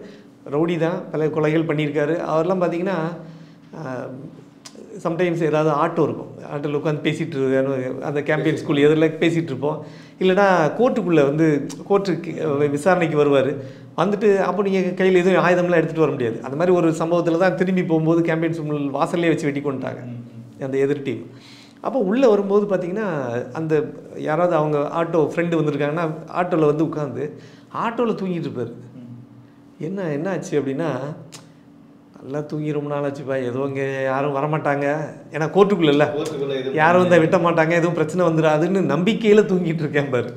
ரவுடி தான் பல கொலைகள் பண்ணியிருக்காரு. அவர்லாம் பார்த்தீங்கன்னா சம்டைம்ஸ் ஏதாவது ஆட்டோ இருக்கும். ஆட்டோவில் உட்காந்து பேசிகிட்டு இருக்க அந்த கேம்பெயின் ஸ்கூல் எதிரில் பேசிகிட்டு இருப்போம். இல்லைன்னா கோர்ட்டுக்குள்ளே வந்து கோர்ட்டுக்கு விசாரணைக்கு வருவார். வந்துட்டு அப்போ நீங்கள் கையில் எதுவும் ஆயுதம்லாம் எடுத்துகிட்டு வர முடியாது. அந்த மாதிரி ஒரு சம்பவத்தில் தான் திரும்பி போகும்போது கேம்பெயின் ஸ்கூல் வாசல்லே வச்சு வெட்டி கொண்டுட்டாங்க அந்த எதிர் டீம். அப்போ உள்ளே வரும்போது பார்த்தீங்கன்னா அந்த யாராவது அவங்க ஆட்டோ ஃப்ரெண்டு வந்திருக்காங்கன்னா ஆட்டோவில் வந்து உட்காந்து ஆட்டோவில் தூங்கிட்டு இருப்பார். என்ன என்ன ஆச்சு அப்படின்னா நல்லா தூங்கி ரொம்ப நாள் ஆச்சுப்பா ஏதோ இங்கே யாரும் வரமாட்டாங்க. ஏன்னா கோர்ட்டுக்குள்ள இல்லை யாரும் வந்தால் விட்ட மாட்டாங்க எதுவும் பிரச்சனை வந்துடாதுன்னு நம்பிக்கையில் தூங்கிட்டு இருக்கேன் பாரு.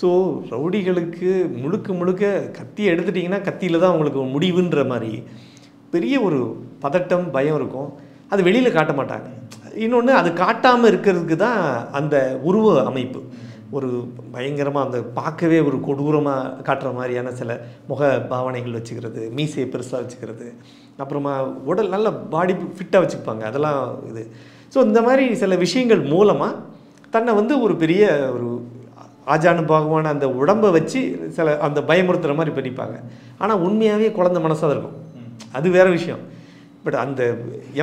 ஸோ ரவுடிகளுக்கு முழுக்க முழுக்க கத்தி எடுத்துட்டிங்கன்னா கத்தியில் தான் அவங்களுக்கு முடிவுன்ற மாதிரி பெரிய ஒரு பதட்டம் பயம் இருக்கும். அது வெளியில் காட்ட மாட்டாங்க. இன்னொன்று அது காட்டாமல் இருக்கிறதுக்கு தான் அந்த உருவ அமைப்பு. ஒரு பயங்கரமாக அந்த பார்க்கவே ஒரு கொடூரமாக காட்டுற மாதிரியான சில முக பாவனைகள் வச்சுக்கிறது மீசையை பெருசாக வச்சுக்கிறது. அப்புறமா உடல் நல்ல பாடி ஃபிட்டாக வச்சுப்பாங்க. அதெல்லாம் இது. ஸோ இந்த மாதிரி சில விஷயங்கள் மூலமாக தன்னை வந்து ஒரு பெரிய ஒரு ஆஜானுபாகமான அந்த உடம்பை வச்சு சில அந்த பயமுறுத்துகிற மாதிரி பண்ணிப்பாங்க. ஆனால் உண்மையாகவே குழந்த மனசாக இருக்கும். அது வேற விஷயம். பட் அந்த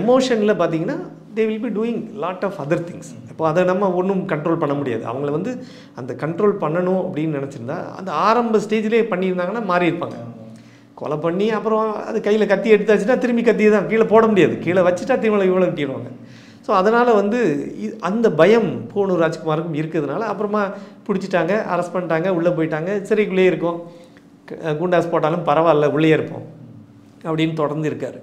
எமோஷனில் பார்த்தீங்கன்னா they will be doing lot of other things இப்போ அதை நம்ம ஒன்றும் கண்ட்ரோல் பண்ண முடியாது. அவங்கள வந்து அந்த கண்ட்ரோல் பண்ணணும் அப்படின்னு நினச்சிருந்தா அந்த ஆரம்ப ஸ்டேஜ்லேயே பண்ணியிருந்தாங்கன்னா மாறியிருப்பாங்க கொலை பண்ணி அப்புறம் அது கையில் கத்தி எடுத்தாச்சுன்னா திரும்பி கத்தியை தான் கீழே போட முடியாது. கீழே வச்சுட்டா திரும்ப இவ்வளோ கட்டிடுவாங்க ஸோ அதனால் வந்து அந்த பயம் பூனூர் ராஜ்குமாருக்கும் இருக்கிறதுனால அப்புறமா பிடிச்சிட்டாங்க அரெஸ்ட் பண்ணிட்டாங்க உள்ளே போயிட்டாங்க. சிறைக்குள்ளேயே இருக்கும். குண்டாஸ் போட்டாலும் பரவாயில்ல உள்ளே இருப்போம். அப்படின்னு தொடர்ந்து இருக்கார்.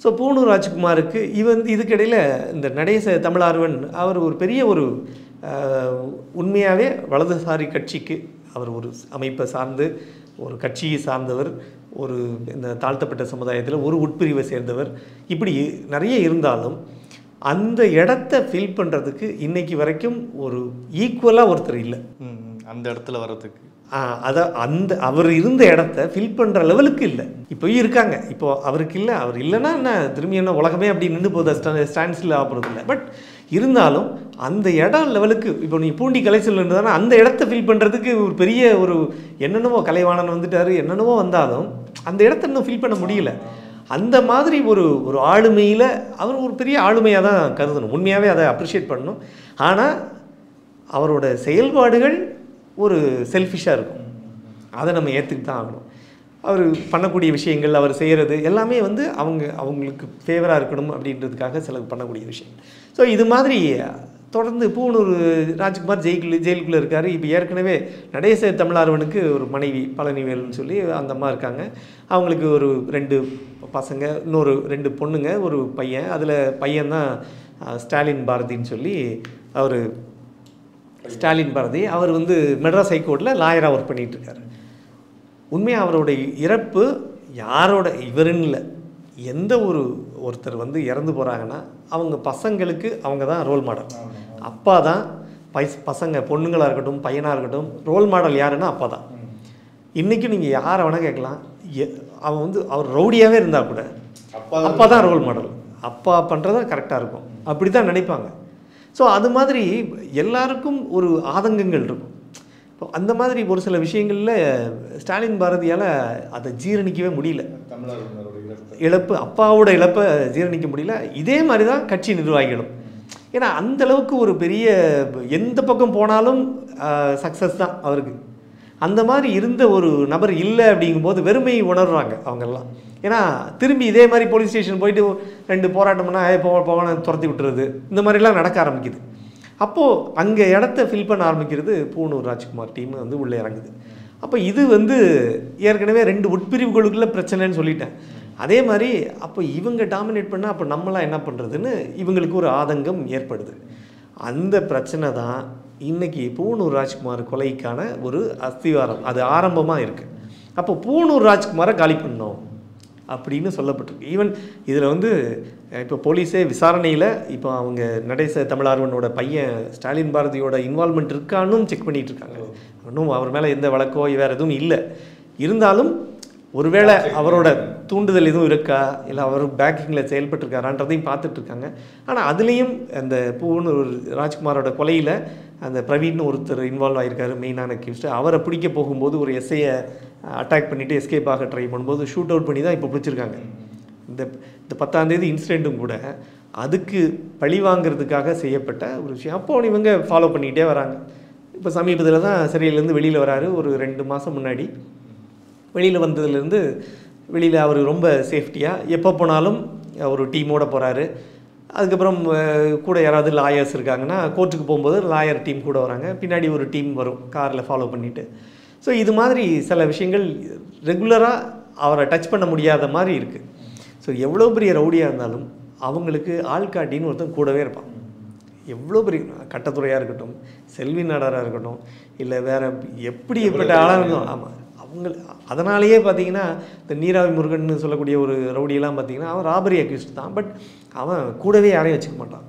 ஸோ பூனூர் ராஜ்குமாருக்கு இவன் இதுக்கிடையில் இந்த நடேச தமிழார்வன் அவர் ஒரு பெரிய ஒரு உண்மையாகவே வலதுசாரி கட்சிக்கு அவர் ஒரு அமைப்பை சார்ந்து ஒரு கட்சியை சார்ந்தவர் ஒரு இந்த தாழ்த்தப்பட்ட சமுதாயத்தில் ஒரு உட்பிரிவை சேர்ந்தவர் இப்படி நிறைய இருந்தாலும் அந்த இடத்த ஃபில் பண்ணுறதுக்கு இன்னைக்கு வரைக்கும் ஒரு ஈக்குவலாக ஒருத்தர் இல்லை. ம், அந்த இடத்துல வர்றதுக்கு. அதை அந்த அவர் இருந்த இடத்த ஃபில் பண்ணுற லெவலுக்கு இல்லை. இப்போ இருக்காங்க. இப்போ அவருக்கு இல்லை. அவர் இல்லைன்னா என்ன? திரும்பி என்ன உலகமே அப்படி நின்று போகுது. ஸ்டாண்ட்ஸில் ஆப்புறது இல்லை. பட் இருந்தாலும் அந்த இடம் லெவலுக்கு இப்போ நீ பூண்டி கலை இருந்ததுன்னா அந்த இடத்த ஃபில் பண்ணுறதுக்கு ஒரு பெரிய ஒரு என்னென்னவோ கலைவாணன் வந்துட்டார் என்னென்னவோ வந்தாலும் அந்த இடத்த இன்னும் ஃபில் பண்ண முடியல. அந்த மாதிரி ஒரு ஒரு ஆளுமையில் அவர் ஒரு பெரிய ஆளுமையாக தான் கருதணும். உண்மையாகவே அதை அப்ரிஷியேட் பண்ணணும். ஆனால் அவரோட செயல்பாடுகள் ஒரு செல்ஃபிஷாக இருக்கும். அதை நம்ம ஏற்றுக்கிட்டு தான் ஆகணும். அவர் பண்ணக்கூடிய விஷயங்கள் அவர் செய்கிறது எல்லாமே வந்து அவங்க அவங்களுக்கு ஃபேவராக இருக்கணும் அப்படின்றதுக்காக சில பண்ணக்கூடிய விஷயம். ஸோ இது மாதிரி தொடர்ந்து பூனூர் ராஜ்குமார் ஜெயிலு ஜெயிலுக்குள்ளே இருக்கார். இப்போ ஏற்கனவே நடேச தமிழார்வனுக்கு ஒரு மனைவி பழனிவேலுன்னு சொல்லி அந்த அம்மா இருக்காங்க. அவங்களுக்கு ஒரு ரெண்டு பசங்க இன்னொரு ரெண்டு பொண்ணுங்க ஒரு பையன். அதில் பையன்தான் தான் ஸ்டாலின் பாரதின்னு சொல்லி அவர் ஸ்டாலின் பாரதி அவர் வந்து மெட்ராஸ் ஹைகோர்ட்டில் லாயராக ஒர்க் பண்ணிட்டு இருக்காரு உண்மையாக அவரோட இறப்பு யாரோட இவருன்னு இல்லை. எந்த ஒரு ஒருத்தர் வந்து இறந்து போகிறாங்கன்னா அவங்க பசங்களுக்கு அவங்க தான் ரோல் மாடல் அப்பா தான் பைஸ் பசங்க பொண்ணுங்களாக இருக்கட்டும் பையனாக இருக்கட்டும் ரோல் மாடல் யாருன்னா அப்பா தான். இன்றைக்கும் நீங்கள் யாரை வேணால் கேட்கலாம். எ- அவன் வந்து அவர் ரவுடியாகவே இருந்தால் கூட அப்பா தான் ரோல் மாடல் அப்பா பண்ணுறது கரெக்டாக இருக்கும். அப்படி தான் நினைப்பாங்க. ஸோ அது மாதிரி எல்லாருக்கும் ஒரு ஆதங்கங்கள் இருக்கும். இப்போ அந்த மாதிரி ஒரு சில விஷயங்களில் ஸ்டாலின் பாரதியால் அதை ஜீரணிக்கவே முடியல. இழப்பு அப்பாவோட இழப்பை ஜீரணிக்க முடியல. இதே மாதிரி தான் கட்சி நிர்வாகிகளும். ஏன்னா அந்த அளவுக்கு ஒரு பெரிய எந்த பக்கம் போனாலும் சக்ஸஸ் தான் அவருக்கு. அந்த மாதிரி இருந்த ஒரு நபர் இல்லை அப்படிங்கும்போது வெறுமை உணர்றாங்க அவங்கெல்லாம். ஏன்னா திரும்பி இதே மாதிரி போலீஸ் ஸ்டேஷன் போயிட்டு ரெண்டு போராட்டம்னா ஏ போ துரத்தி விட்டுறது. இந்த மாதிரிலாம் நடக்க ஆரம்பிக்குது. அப்போது அங்கே இடத்த ஃபில் பண்ண ஆரம்பிக்கிறது பூனூர் ராஜ்குமார் டீம் வந்து உள்ளே இறங்குது. அப்போ இது வந்து ஏற்கனவே ரெண்டு உட்பிரிவுகளுக்குள்ள பிரச்சனைன்னு சொல்லிட்டேன். அதே மாதிரி அப்போ இவங்க டாமினேட் பண்ணால் அப்போ நம்மளாம் என்ன பண்ணுறதுன்னு இவங்களுக்கு ஒரு ஆதங்கம் ஏற்படுது. அந்த பிரச்சனை தான் இன்னைக்கு பூனூர் ராஜ்குமார் கொலைக்கான ஒரு அஸ்திவாரம். அது ஆரம்பமாக இருக்குது அப்போ பூனூர் ராஜ்குமாரை காலி பண்ணோம் அப்படின்னு சொல்லப்பட்டிருக்கு. ஈவன் இதில் வந்து இப்போ போலீஸே விசாரணையில் இப்போ அவங்க நடேச தமிழார்வனோட பையன் ஸ்டாலின் பாரதியோட இன்வால்மெண்ட் இருக்கான்னு செக் பண்ணிட்டு இருக்காங்க. இன்னும் அவர் மேலே எந்த வழக்கோ வேறு எதுவும் இல்லை. இருந்தாலும் ஒருவேளை அவரோட தூண்டுதல் எதுவும் இருக்கா? இல்லை அவர் பேக்கிங்கில் செயல்பட்டுருக்காரான்றதையும் பார்த்துட்டு இருக்காங்க ஆனால் அதுலேயும் அந்த பூனூர் ராஜ்குமாரோட கொலையில் அந்த பிரவீன் ஒருத்தர் இன்வால்வ் ஆகியிருக்காரு மெயினான அக்யூஸ்டு அவரை பிடிக்க போகும்போது ஒரு எஸ்ஐயை அட்டாக் பண்ணிவிட்டு எஸ்கேப் ஆக ட்ரை பண்ணும்போது ஷூட் அவுட் பண்ணி தான் இப்போ பிடிச்சிருக்காங்க. இந்த இந்த பத்தாந்தேதி இன்சிடெண்ட்டும் கூட அதுக்கு பழி வாங்குறதுக்காக செய்யப்பட்ட ஒரு விஷயம். அப்போ இவங்க ஃபாலோ பண்ணிக்கிட்டே வராங்க. இப்போ சமீபத்தில் தான் சிறையிலேருந்து வெளியில் வராரு. ஒரு ரெண்டு மாதம் முன்னாடி வெளியில் வந்ததுலேருந்து வெளியில் அவர் ரொம்ப சேஃப்டியாக எப்போ போனாலும் ஒரு டீமோட போகிறாரு அதுக்கப்புறம் கூட யாராவது லாயர்ஸ் இருக்காங்கன்னா கோர்ட்டுக்கு போகும்போது லாயர் டீம் கூட வராங்க. பின்னாடி ஒரு டீம் வரும் காரில் ஃபாலோ பண்ணிவிட்டு ஸோ இது மாதிரி சில விஷயங்கள் ரெகுலராக அவரை டச் பண்ண முடியாத மாதிரி இருக்குது ஸோ எவ்வளோ பெரிய ரவுடியாக இருந்தாலும் அவங்களுக்கு ஆள்காட்டின்னு ஒருத்தன் கூடவே இருப்பான். எவ்வளோ பெரிய கட்டத்துறையாக இருக்கட்டும் செல்வி நாடாராக இருக்கட்டும் இல்லை வேற எப்படி எப்பட்ட ஆளாக இருந்தோம் ஆமாம் அவங்க அதனாலேயே பார்த்தீங்கன்னா இந்த நீராவி முருகன் சொல்லக்கூடிய ஒரு ரவுடியெல்லாம் பார்த்தீங்கன்னா அவன் ராபரி அக்யூஸ்ட் தான். பட் அவன் கூடவே யாரையும் வச்சுக்க மாட்டான்.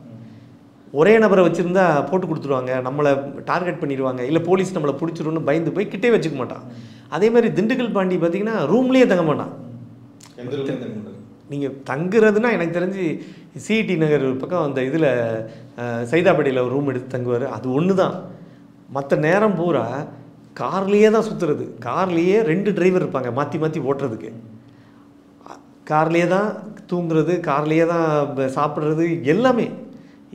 ஒரே நபரை வச்சுருந்தா போட்டு கொடுத்துருவாங்க நம்மளை டார்கெட் பண்ணிடுவாங்க இல்லை போலீஸ் நம்மளை பிடிச்சிரும்னு பயந்து போய் கிட்டே வச்சுக்க மாட்டான். அதே மாதிரி திண்டுக்கல் பாண்டி பார்த்தீங்கன்னா ரூம்லேயே தங்க மாட்டான். நீங்கள் தங்குறதுன்னா எனக்கு தெரிஞ்சு சிஇடி நகர் பக்கம் அந்த இதில் சைதாப்பேட்டையில் ஒரு ரூம் எடுத்து தங்குவார். அது ஒன்று தான் மற்ற நேரம் பூரா கார்லேயே தான் சுற்றுறது கார்லேயே ரெண்டு டிரைவர் இருப்பாங்க மாற்றி மாற்றி ஓட்டுறதுக்கு. கார்லேயே தான் தூங்குறது கார்லேயே தான் சாப்பிட்றது எல்லாமே.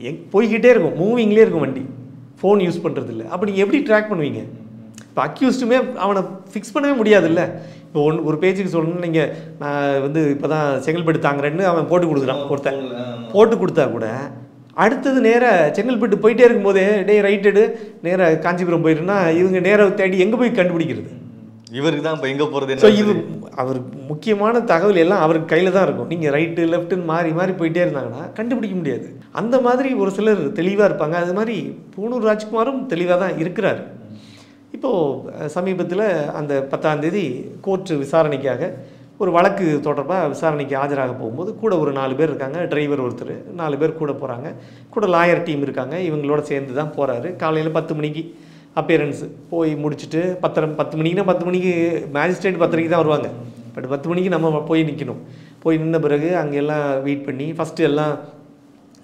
எங் போய்கிட்டே இருக்கும் மூவிங்லேயே இருக்கும் வண்டி. ஃபோன் யூஸ் பண்ணுறது இல்லை அப்போ நீங்கள் எப்படி ட்ராக் பண்ணுவீங்க? இப்போ அக்யூஸ்டுமே அவனை ஃபிக்ஸ் பண்ணவே முடியாதுல்ல. இப்போ ஒன் ஒரு பேஜுக்கு சொல்லணும்னு நீங்கள் நான் வந்து இப்போ தான் செங்கல்பட்டு தாங்குறேன்னு அவன் போட்டு கொடுக்குறான் ஒருத்தன். போட்டு கொடுத்தா கூட அடுத்தது நேராக செங்கல்பட்டு போயிட்டே இருக்கும்போதே டே ரைட்டடு நேராக காஞ்சிபுரம் போயிருன்னா இவங்க நேராக தேடி எங்கே போய் கண்டுபிடிக்கிறது? இவருக்கு தான் இப்போ எங்கே போகிறது ஸோ இது அவர் முக்கியமான தகவல் எல்லாம் அவருக்கு கையில் தான் இருக்கும். நீங்கள் ரைட்டு லெஃப்ட்டுன்னு மாறி மாறி போயிட்டே இருந்தாங்கன்னா கண்டுபிடிக்க முடியாது. அந்த மாதிரி ஒரு சிலர் தெளிவாக இருப்பாங்க. அது மாதிரி பூனூர் ராஜ்குமாரும் தெளிவாக தான் இருக்கிறார். இப்போது சமீபத்தில் அந்த பத்தாம் தேதி கோர்ட்டு விசாரணைக்காக ஒரு வழக்கு தொடர்பாக விசாரணைக்கு ஆஜராக போகும்போது கூட ஒரு நாலு பேர் இருக்காங்க டிரைவர் ஒருத்தர். நாலு பேர் கூட போகிறாங்க கூட லாயர் டீம் இருக்காங்க. இவங்களோட சேர்ந்து தான் போகிறாரு காலையில் பத்து மணிக்கு அப்பியரன்ஸு போய் முடிச்சுட்டு பத்தரை பத்து மணிக்குனா பத்து மணிக்கு மேஜிஸ்ட்ரேட் பத்தரைக்கு தான் வருவாங்க. பட் பத்து மணிக்கு நம்ம போய் நிற்கணும் போய் நின்ன பிறகு அங்கே எல்லாம் வெயிட் பண்ணி ஃபஸ்ட்டு எல்லாம்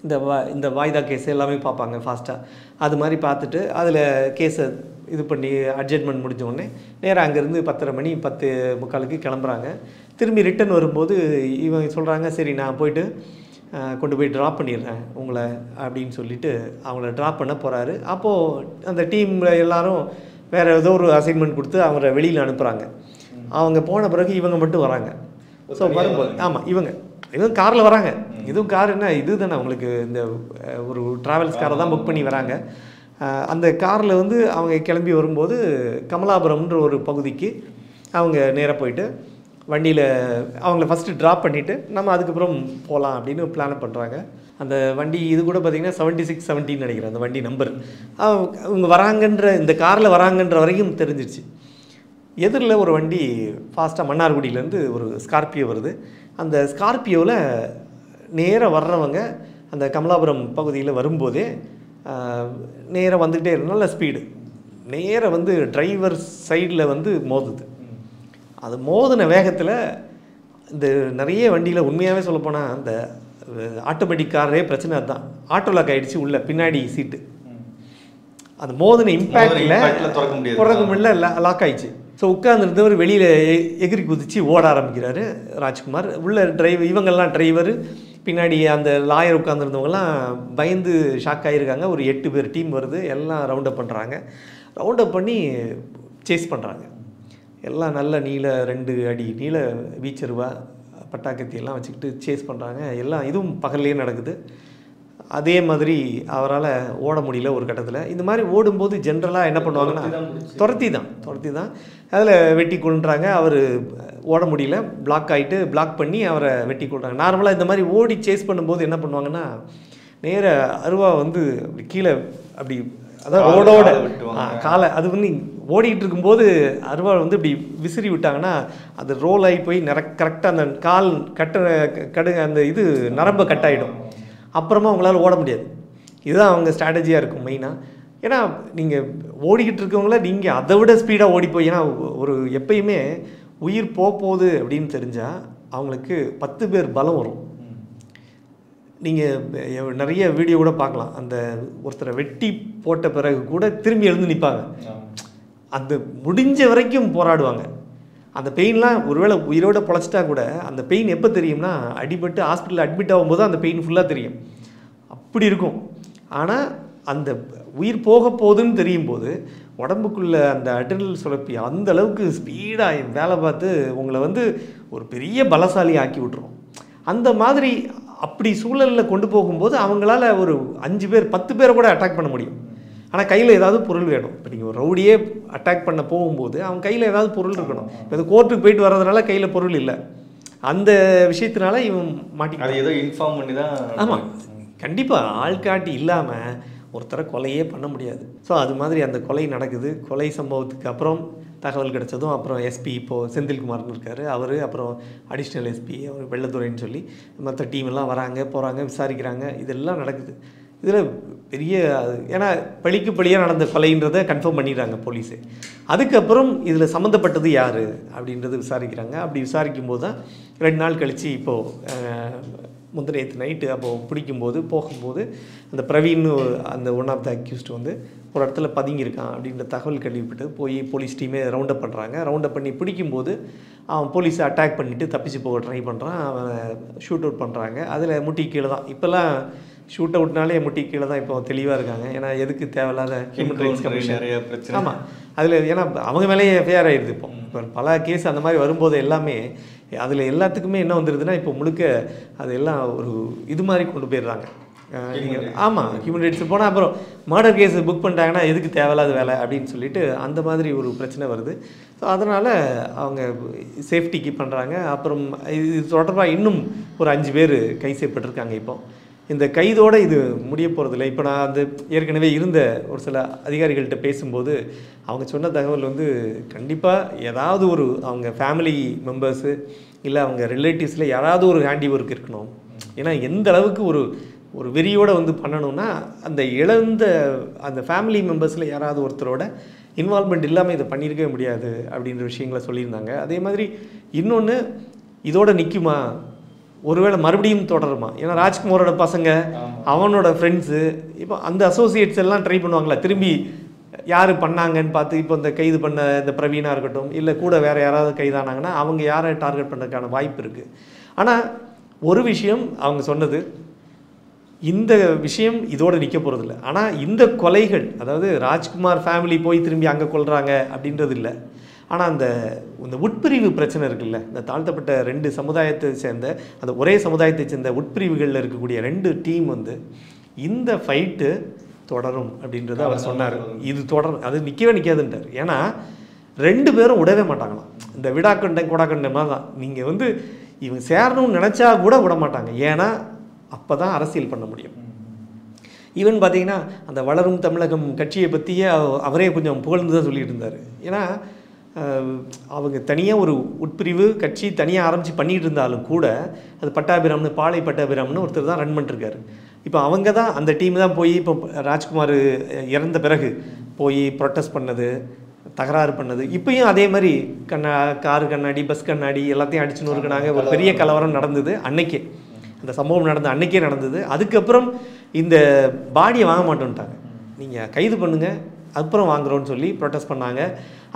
இந்த வா இந்த வாய்தா கேஸ் எல்லாமே பார்ப்பாங்க ஃபாஸ்ட்டாக அது மாதிரி பார்த்துட்டு அதில் கேஸை இது பண்ணி அட்ஜஸ்ட்மெண்ட் முடிஞ்ச உடனே நேராக அங்கேருந்து பத்தரை மணி பத்து முக்காலுக்கு கிளம்புறாங்க. திரும்பி ரிட்டன் வரும்போது இவங்க சொல்கிறாங்க சரி நான் போயிட்டு கொண்டு போய் ட்ராப் பண்ணிடுறேன் உங்களை அப்படின்னு சொல்லிட்டு அவங்கள ட்ராப் பண்ண போகிறாரு அப்போது அந்த டீமில் எல்லாரும் வேறு ஏதோ ஒரு அசைன்மெண்ட் கொடுத்து அவங்கள வெளியில் அனுப்புகிறாங்க அவங்க போன பிறகு இவங்க மட்டும் வராங்க. ஸோ வரும்போது ஆமாம் இவங்க இவங்க காரில் வராங்க. இதுவும் கார் என்ன இது தானே அவங்களுக்கு இந்த ஒரு ட்ராவல்ஸ் காரை தான் புக் பண்ணி வராங்க. அந்த காரில் வந்து அவங்க கிளம்பி வரும்போது கமலாபுரம்ன்ற ஒரு பகுதிக்கு அவங்க நேராக போயிட்டு வண்டியில் அவங்கள ஃபஸ்ட்டு ட்ராப் பண்ணிவிட்டு நம்ம அதுக்கப்புறம் போகலாம் அப்படின்னு பிளான் பண்ணுறாங்க அந்த வண்டி இது கூட பார்த்திங்கன்னா செவன்ட்டி சிக்ஸ் செவன்ட்டின்னு நினைக்கிறேன் அந்த வண்டி நம்பர் அவங்க வராங்கன்ற இந்த காரில் வராங்கன்ற வரைக்கும் தெரிஞ்சிருச்சு எதிரில் ஒரு வண்டி ஃபாஸ்ட்டாக மன்னார்குடியிலேருந்து ஒரு ஸ்கார்பியோ வருது. அந்த ஸ்கார்பியோவில் நேராக வர்றவங்க அந்த கமலாபுரம் பகுதியில் வரும்போதே நேராக வந்துக்கிட்டே இருக்கு நல்ல ஸ்பீடு நேராக வந்து டிரைவர் சைடில் வந்து மோதுது. அது மோதின வேகத்தில் இந்த நிறைய வண்டியில் உண்மையாகவே சொல்லப்போனால் அந்த ஆட்டோமேட்டிக் காரே பிரச்சனை அதுதான். ஆட்டோ லாக் ஆகிடுச்சு உள்ள பின்னாடி சீட்டு அது மோதின இம்பேக்டில் திறக்க முடியல லாக் ஆயிடுச்சு. ஸோ உட்கார்ந்துருந்தவர் வெளியில் எகிரி குதிச்சு ஓட ஆரம்பிக்கிறாரு ராஜ்குமார். உள்ள டிரைவர் இவங்கெல்லாம் டிரைவர் பின்னாடி அந்த லாயர் உட்காந்துருந்தவங்கலாம் பயந்து ஷாக் ஆகியிருக்காங்க ஒரு எட்டு பேர் டீம் வருது. எல்லாம் ரவுண்டப் பண்ணுறாங்க ரவுண்டப் பண்ணி சேஸ் பண்ணுறாங்க எல்லாம் நல்ல நீல ரெண்டு அடி நீல வீச்சருவா பட்டாக்கத்தி எல்லாம் வச்சுக்கிட்டு சேஸ் பண்ணுறாங்க எல்லாம் இதுவும் பகல்லையே நடக்குது. அதே மாதிரி அவரால் ஓட முடியல ஒரு கட்டத்தில். இந்த மாதிரி ஓடும்போது ஜென்ரலாக என்ன பண்ணுவாங்கன்னா துரத்தி தான் துரத்தி தான் அதில் வெட்டி கொண்டுறாங்க அவர் ஓட முடியல பிளாக் ஆகிட்டு பிளாக் பண்ணி அவரை வெட்டி கொள்றாங்க நார்மலாக இந்த மாதிரி ஓடி சேஸ் பண்ணும்போது என்ன பண்ணுவாங்கன்னா நேர அருவா வந்து அப்படி கீழே அப்படி அதான் ரோடோட காலை அது வந்து ஓடிட்டு இருக்கும்போது அருவா வந்து இப்படி விசிறி விட்டாங்கன்னா அது ரோல் ஆகி போய் நிற கரெக்டாக அந்த கால் கட்ட கடு அந்த இது நரம்பை கட் ஆகிடும் அப்புறமா உங்களால் ஓட முடியாது. இதுதான் அவங்க ஸ்ட்ராட்டஜியாக இருக்கும் மெயினாக ஏன்னா நீங்கள் ஓடிக்கிட்டு இருக்கவங்கள நீங்கள் அதை விட ஸ்பீடாக ஓடி போய் ஏன்னா ஒரு எப்பயுமே உயிர் போக போகுது அப்படின்னு தெரிஞ்சால் அவங்களுக்கு பத்து பேர் பலம் வரும். நீங்கள் நிறைய வீடியோ கூட பார்க்கலாம். அந்த ஒருத்தரை வெட்டி போட்ட பிறகு கூட திரும்பி எழுந்து நிற்பாங்க அந்த முடிஞ்ச வரைக்கும் போராடுவாங்க. அந்த பெயின்லாம் ஒருவேளை உயிரோட பொழைச்சிட்டா கூட அந்த பெயின் எப்போ தெரியும்னா அடிபட்டு ஹாஸ்பிட்டலில் அட்மிட் ஆகும்போது அந்த பெயின் ஃபுல்லாக தெரியும். அப்படி இருக்கும். ஆனால் அந்த உயிர் போக போகுதுன்னு தெரியும் போது உடம்புக்குள்ள அந்த அட்ரினல் சுரப்பி அந்த அளவுக்கு ஸ்பீடாக வேலை பார்த்து உங்களை வந்து ஒரு பெரிய பலசாலி ஆக்கி விட்டுரும். அந்த மாதிரி அப்படி சூழலில் கொண்டு போகும்போது அவங்களால ஒரு அஞ்சு பேர் பத்து பேரை கூட அட்டாக் பண்ண முடியும். ஆனால் கையில் ஏதாவது பொருள் வேணும். இப்போ நீங்கள் ஒரு ரவுடியே அட்டாக் பண்ண போகும்போது அவன் கையில் ஏதாவது பொருள் இருக்கணும். இப்போ இது கோர்ட்டுக்கு போயிட்டு வர்றதுனால கையில் பொருள் இல்லை. அந்த விஷயத்தினால இவன் மாட்டி அது ஏதோ இன்ஃபார்ம் பண்ணி தான் ஆமாம் கண்டிப்பாக ஆள்காட்டி இல்லாமல் ஒருத்தரை கொலையே பண்ண முடியாது. ஸோ அது மாதிரி அந்த கொலை நடக்குது. கொலை சம்பவத்துக்கு அப்புறம் தகவல் கிடச்சதும் அப்புறம் எஸ்பி இப்போது செந்தில்குமார்னு இருக்கார். அவர் அப்புறம் அடிஷ்னல் எஸ்பி அவர் வெள்ளத்துறைன்னு சொல்லி மற்ற டீம் எல்லாம் வராங்க போகிறாங்க விசாரிக்கிறாங்க. இதெல்லாம் நடக்குது. இதில் பெரிய ஏன்னா பழிக்கு பழியாக நடந்த கொலைன்றதை கன்ஃபார்ம் பண்ணிடுறாங்க போலீஸு அதுக்கப்புறம் இதில் சம்மந்தப்பட்டது யார் அப்படின்றது விசாரிக்கிறாங்க. அப்படி விசாரிக்கும் போது தான் ரெண்டு நாள் கழித்து இப்போது முந்தினேத்து நைட்டு அப்போது பிடிக்கும்போது போகும்போது அந்த பிரவீன் ஒரு- அந்த ஒன் ஆஃப் த அக்யூஸ்ட் வந்து ஒரு இடத்துல பதுங்கியிருக்கான் அப்படின்ற தகவல் கேள்விப்பட்டு போய் போலீஸ் டீமே ரவுண்ட் அப் பண்ணுறாங்க ரவுண்ட் அப் பண்ணி பிடிக்கும்போது அவன் போலீஸை அட்டாக் பண்ணிவிட்டு தப்பிச்சு போக ட்ரை பண்ணுறான் அவனை ஷூட் அவுட் பண்ணுறாங்க அதில் முட்டி கீழே தான். இப்போல்லாம் ஷூட் அவுட்னாலே முட்டி கீழே தான் இப்போ தெளிவாக இருக்காங்க. ஏன்னா எதுக்கு தேவையில்லாத ஹியூமன் ரைட்ஸ் கமிஷன் ஆமாம் அதில் ஏன்னா அவங்க மேலேயே எஃப்ஐஆர் ஆயிடுது இப்போ. இப்போ பல கேஸ் அந்த மாதிரி வரும்போது எல்லாமே அதில் எல்லாத்துக்குமே என்ன வந்துடுதுன்னா இப்போ முழுக்க அது எல்லாம் ஒரு இது மாதிரி கொண்டு போயிடுறாங்க. நீங்கள் ஆமாம் ஹியூமன் ரைட்ஸ் போனால் அப்புறம் மர்டர் கேஸ் புக் பண்ணிட்டாங்கன்னா எதுக்கு தேவையில்லாத வேலை அப்படின்னு சொல்லிட்டு அந்த மாதிரி ஒரு பிரச்சனை வருது. ஸோ அதனால் அவங்க சேஃப்டிக்கு பண்ணுறாங்க அப்புறம் இது தொடர்பாக இன்னும் ஒரு அஞ்சு பேர் கை செய்யப்பட்டிருக்காங்க இப்போ. இந்த கைதோடு இது முடிய போகிறதில்ல இப்போ நான் அந்த ஏற்கனவே இருந்த ஒரு சில அதிகாரிகள்கிட்ட பேசும்போது அவங்க சொன்ன தகவல் வந்து கண்டிப்பாக ஏதாவது ஒரு அவங்க ஃபேமிலி மெம்பர்ஸு இல்லை அவங்க ரிலேட்டிவ்ஸில் யாராவது ஒரு ஹேண்டி ஒர்க் இருக்கணும். ஏன்னா எந்த அளவுக்கு ஒரு ஒரு வெறியோடு வந்து பண்ணணும்னா அந்த இழந்த அந்த ஃபேமிலி மெம்பர்ஸில் யாராவது ஒருத்தரோட இன்வால்மெண்ட் இல்லாமல் இதை பண்ணியிருக்கவே முடியாது அப்படின்ற விஷயங்களை சொல்லியிருந்தாங்க. அதே மாதிரி இன்னொன்று இதோட நிற்குமா ஒருவேளை மறுபடியும் தொடருமா? ஏன்னா ராஜ்குமாரோட பசங்க அவனோட ஃப்ரெண்ட்ஸு இப்போ அந்த அசோசியேட்ஸ் எல்லாம் ட்ரை பண்ணுவாங்களா? திரும்பி யார் பண்ணாங்கன்னு பார்த்து இப்போ இந்த கைது பண்ண இந்த பிரவீனாக இருக்கட்டும் இல்லை கூட வேறு யாராவது கைதானாங்கன்னா அவங்க யாரை டார்கெட் பண்ணுறதுக்கான வாய்ப்பு இருக்குது ஆனால் ஒரு விஷயம் அவங்க சொன்னது இந்த விஷயம் இதோட நிற்க போகிறதில்ல ஆனால் இந்த கொலைகள் அதாவது ராஜ்குமார் ஃபேமிலி போய் திரும்பி அங்கே கொல்றாங்க அப்படின்றது இல்லை. ஆனால் அந்த இந்த உட்பிரிவு பிரச்சனை இருக்குல்ல இந்த தாழ்த்தப்பட்ட ரெண்டு சமுதாயத்தை சேர்ந்த அந்த ஒரே சமுதாயத்தை சேர்ந்த உட்பிரிவுகளில் இருக்கக்கூடிய ரெண்டு டீம் வந்து இந்த ஃபைட்டு தொடரும் அப்படின்றத அவர் சொன்னார். இது தொடரும் அது நிற்கவே நிற்காதுன்றார் ஏன்னா ரெண்டு பேரும் விடவே மாட்டாங்களாம். இந்த விடாக்கண்டன் கொடாக்கண்டமாக தான். நீங்கள் வந்து இவங்க சேரணும்னு நினச்சா கூட விட மாட்டாங்க. ஏன்னா அப்போ தான் அரசியல் பண்ண முடியும். ஈவன் பார்த்தீங்கன்னா அந்த வளரும் தமிழகம் கட்சியை பற்றியே அவரே கொஞ்சம் புகழ்ந்து தான் சொல்லிட்டு இருந்தார். ஏன்னா அவங்க தனியாக ஒரு உட்பிரிவு கட்சி தனியாக ஆரம்பித்து பண்ணிகிட்டு இருந்தாலும் கூட அது பட்டாபிராம்னு பாளை பட்டாபிராம்னு ஒருத்தர் தான் ரன் பண்ணிருக்காரு. இப்போ அவங்க தான் அந்த டீம் தான் போய் இப்போ ராஜ்குமார் இறந்த பிறகு போய் ப்ரொட்டஸ்ட் பண்ணது தகராறு பண்ணது. இப்பயும் அதே மாதிரி கண்ணா காரு கண்ணாடி பஸ் கண்ணாடி எல்லாத்தையும் அடிச்சுன்னு இருக்கிறாங்க ஒரு பெரிய கலவரம் நடந்தது அன்னைக்கே. அந்த சம்பவம் நடந்த அன்னைக்கே நடந்தது. அதுக்கப்புறம் இந்த பாடியை வாங்க மாட்டோன்ட்டாங்க நீங்கள் கைது பண்ணுங்கள் அப்புறம் வாங்குறோன்னு சொல்லி ப்ரொட்டஸ்ட் பண்ணாங்க.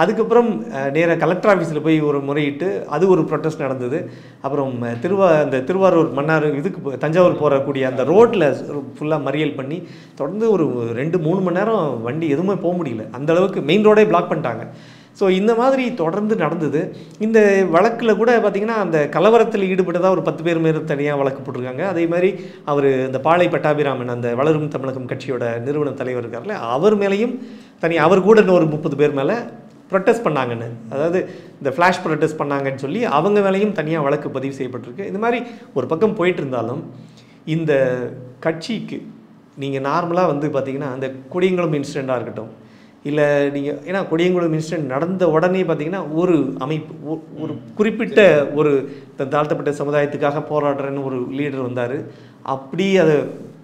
அதுக்கப்புறம் நேராக கலெக்டர் ஆஃபீஸில் போய் ஒரு முறையிட்டு அது ஒரு ப்ரொட்டஸ்ட் நடந்தது. அப்புறம் திருவா இந்த திருவாரூர் மன்னார் இதுக்கு தஞ்சாவூர் போகக்கூடிய அந்த ரோட்டில் ஃபுல்லாக மறியல் பண்ணி தொடர்ந்து ஒரு ரெண்டு மூணு மணி நேரம் வண்டி எதுவுமே போக முடியல. அந்த அளவுக்கு மெயின் ரோடே பிளாக் பண்ணிட்டாங்க. ஸோ இந்த மாதிரி தொடர்ந்து நடந்தது. இந்த வழக்கில் கூட பார்த்திங்கன்னா அந்த கலவரத்தில் ஈடுபட்டதாக ஒரு பத்து பேர் மேலே தனியாக வழக்கு போட்டிருக்காங்க. அதே மாதிரி அவர் இந்த பாளை பட்டாபிராமன் அந்த வளரும் தமிழகம் கட்சியோட நிறுவன தலைவர் இருக்கார்ல அவர் மேலேயும் தனி அவர் கூட இன்னொரு முப்பது பேர் மேலே ப்ரொட்டஸ்ட் பண்ணாங்கன்னு. அதாவது இந்த ஃப்ளாஷ் ப்ரொட்டஸ்ட் பண்ணாங்கன்னு சொல்லி அவங்க மேலேயும் தனியாக வழக்கு பதிவு செய்யப்பட்டிருக்கு. இந்த மாதிரி ஒரு பக்கம் போயிட்டு இருந்தாலும் இந்த கட்சிக்கு நீங்கள் நார்மலாக வந்து பார்த்தீங்கன்னா அந்த கொடியங்குளம் இன்சிடெண்ட்டாக இருக்கட்டும் இல்லை நீங்கள் ஏன்னா கொடியங்குளம் இன்சிடென்ட் நடந்த உடனே பார்த்தீங்கன்னா ஒரு அமைப்பு ஒரு குறிப்பிட்ட ஒரு தாழ்த்தப்பட்ட சமுதாயத்துக்காக போராடுறேன்னு ஒரு லீடர் வந்தார். அப்படி அதை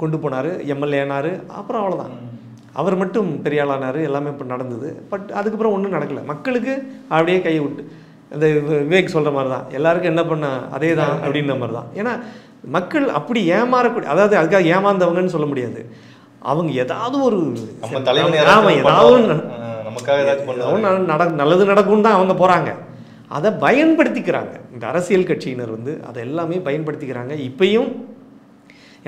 கொண்டு போனார் எம்எல்ஏ ஆனார் அப்புறம் அவ்வளோதான் அவர் மட்டும் பெரிய ஆளானார் எல்லாமே இப்போ நடந்தது. பட் அதுக்கப்புறம் ஒன்றும் நடக்கலை. மக்களுக்கு அப்படியே கையை விட்டு அந்த வி- விவேக் சொல்கிற மாதிரி தான் எல்லாருக்கும் என்ன பண்ண அதே தான் அப்படின்ற மாதிரி தான் ஏன்னா மக்கள் அப்படி ஏமாறக்கூடிய அதாவது அதுக்காக ஏமாந்தவங்கன்னு சொல்ல முடியாது. அவங்க ஏதாவது ஒரு நம்ம தலைவன் ஆமா யாராச்சும் ஏதாவது ஒண்ணு பண்ணுவாங்க. அஹ் நமக்காக ஏதாச்சும் ஏதாவது பண்ணுவாங்க. ஒண்ணு நட நல்லது நடக்கும்னு தான் அவங்க போகிறாங்க அதை பயன்படுத்திக்கிறாங்க. இந்த அரசியல் கட்சியினர் வந்து அதை எல்லாமே பயன்படுத்திக்கிறாங்க. இப்பயும்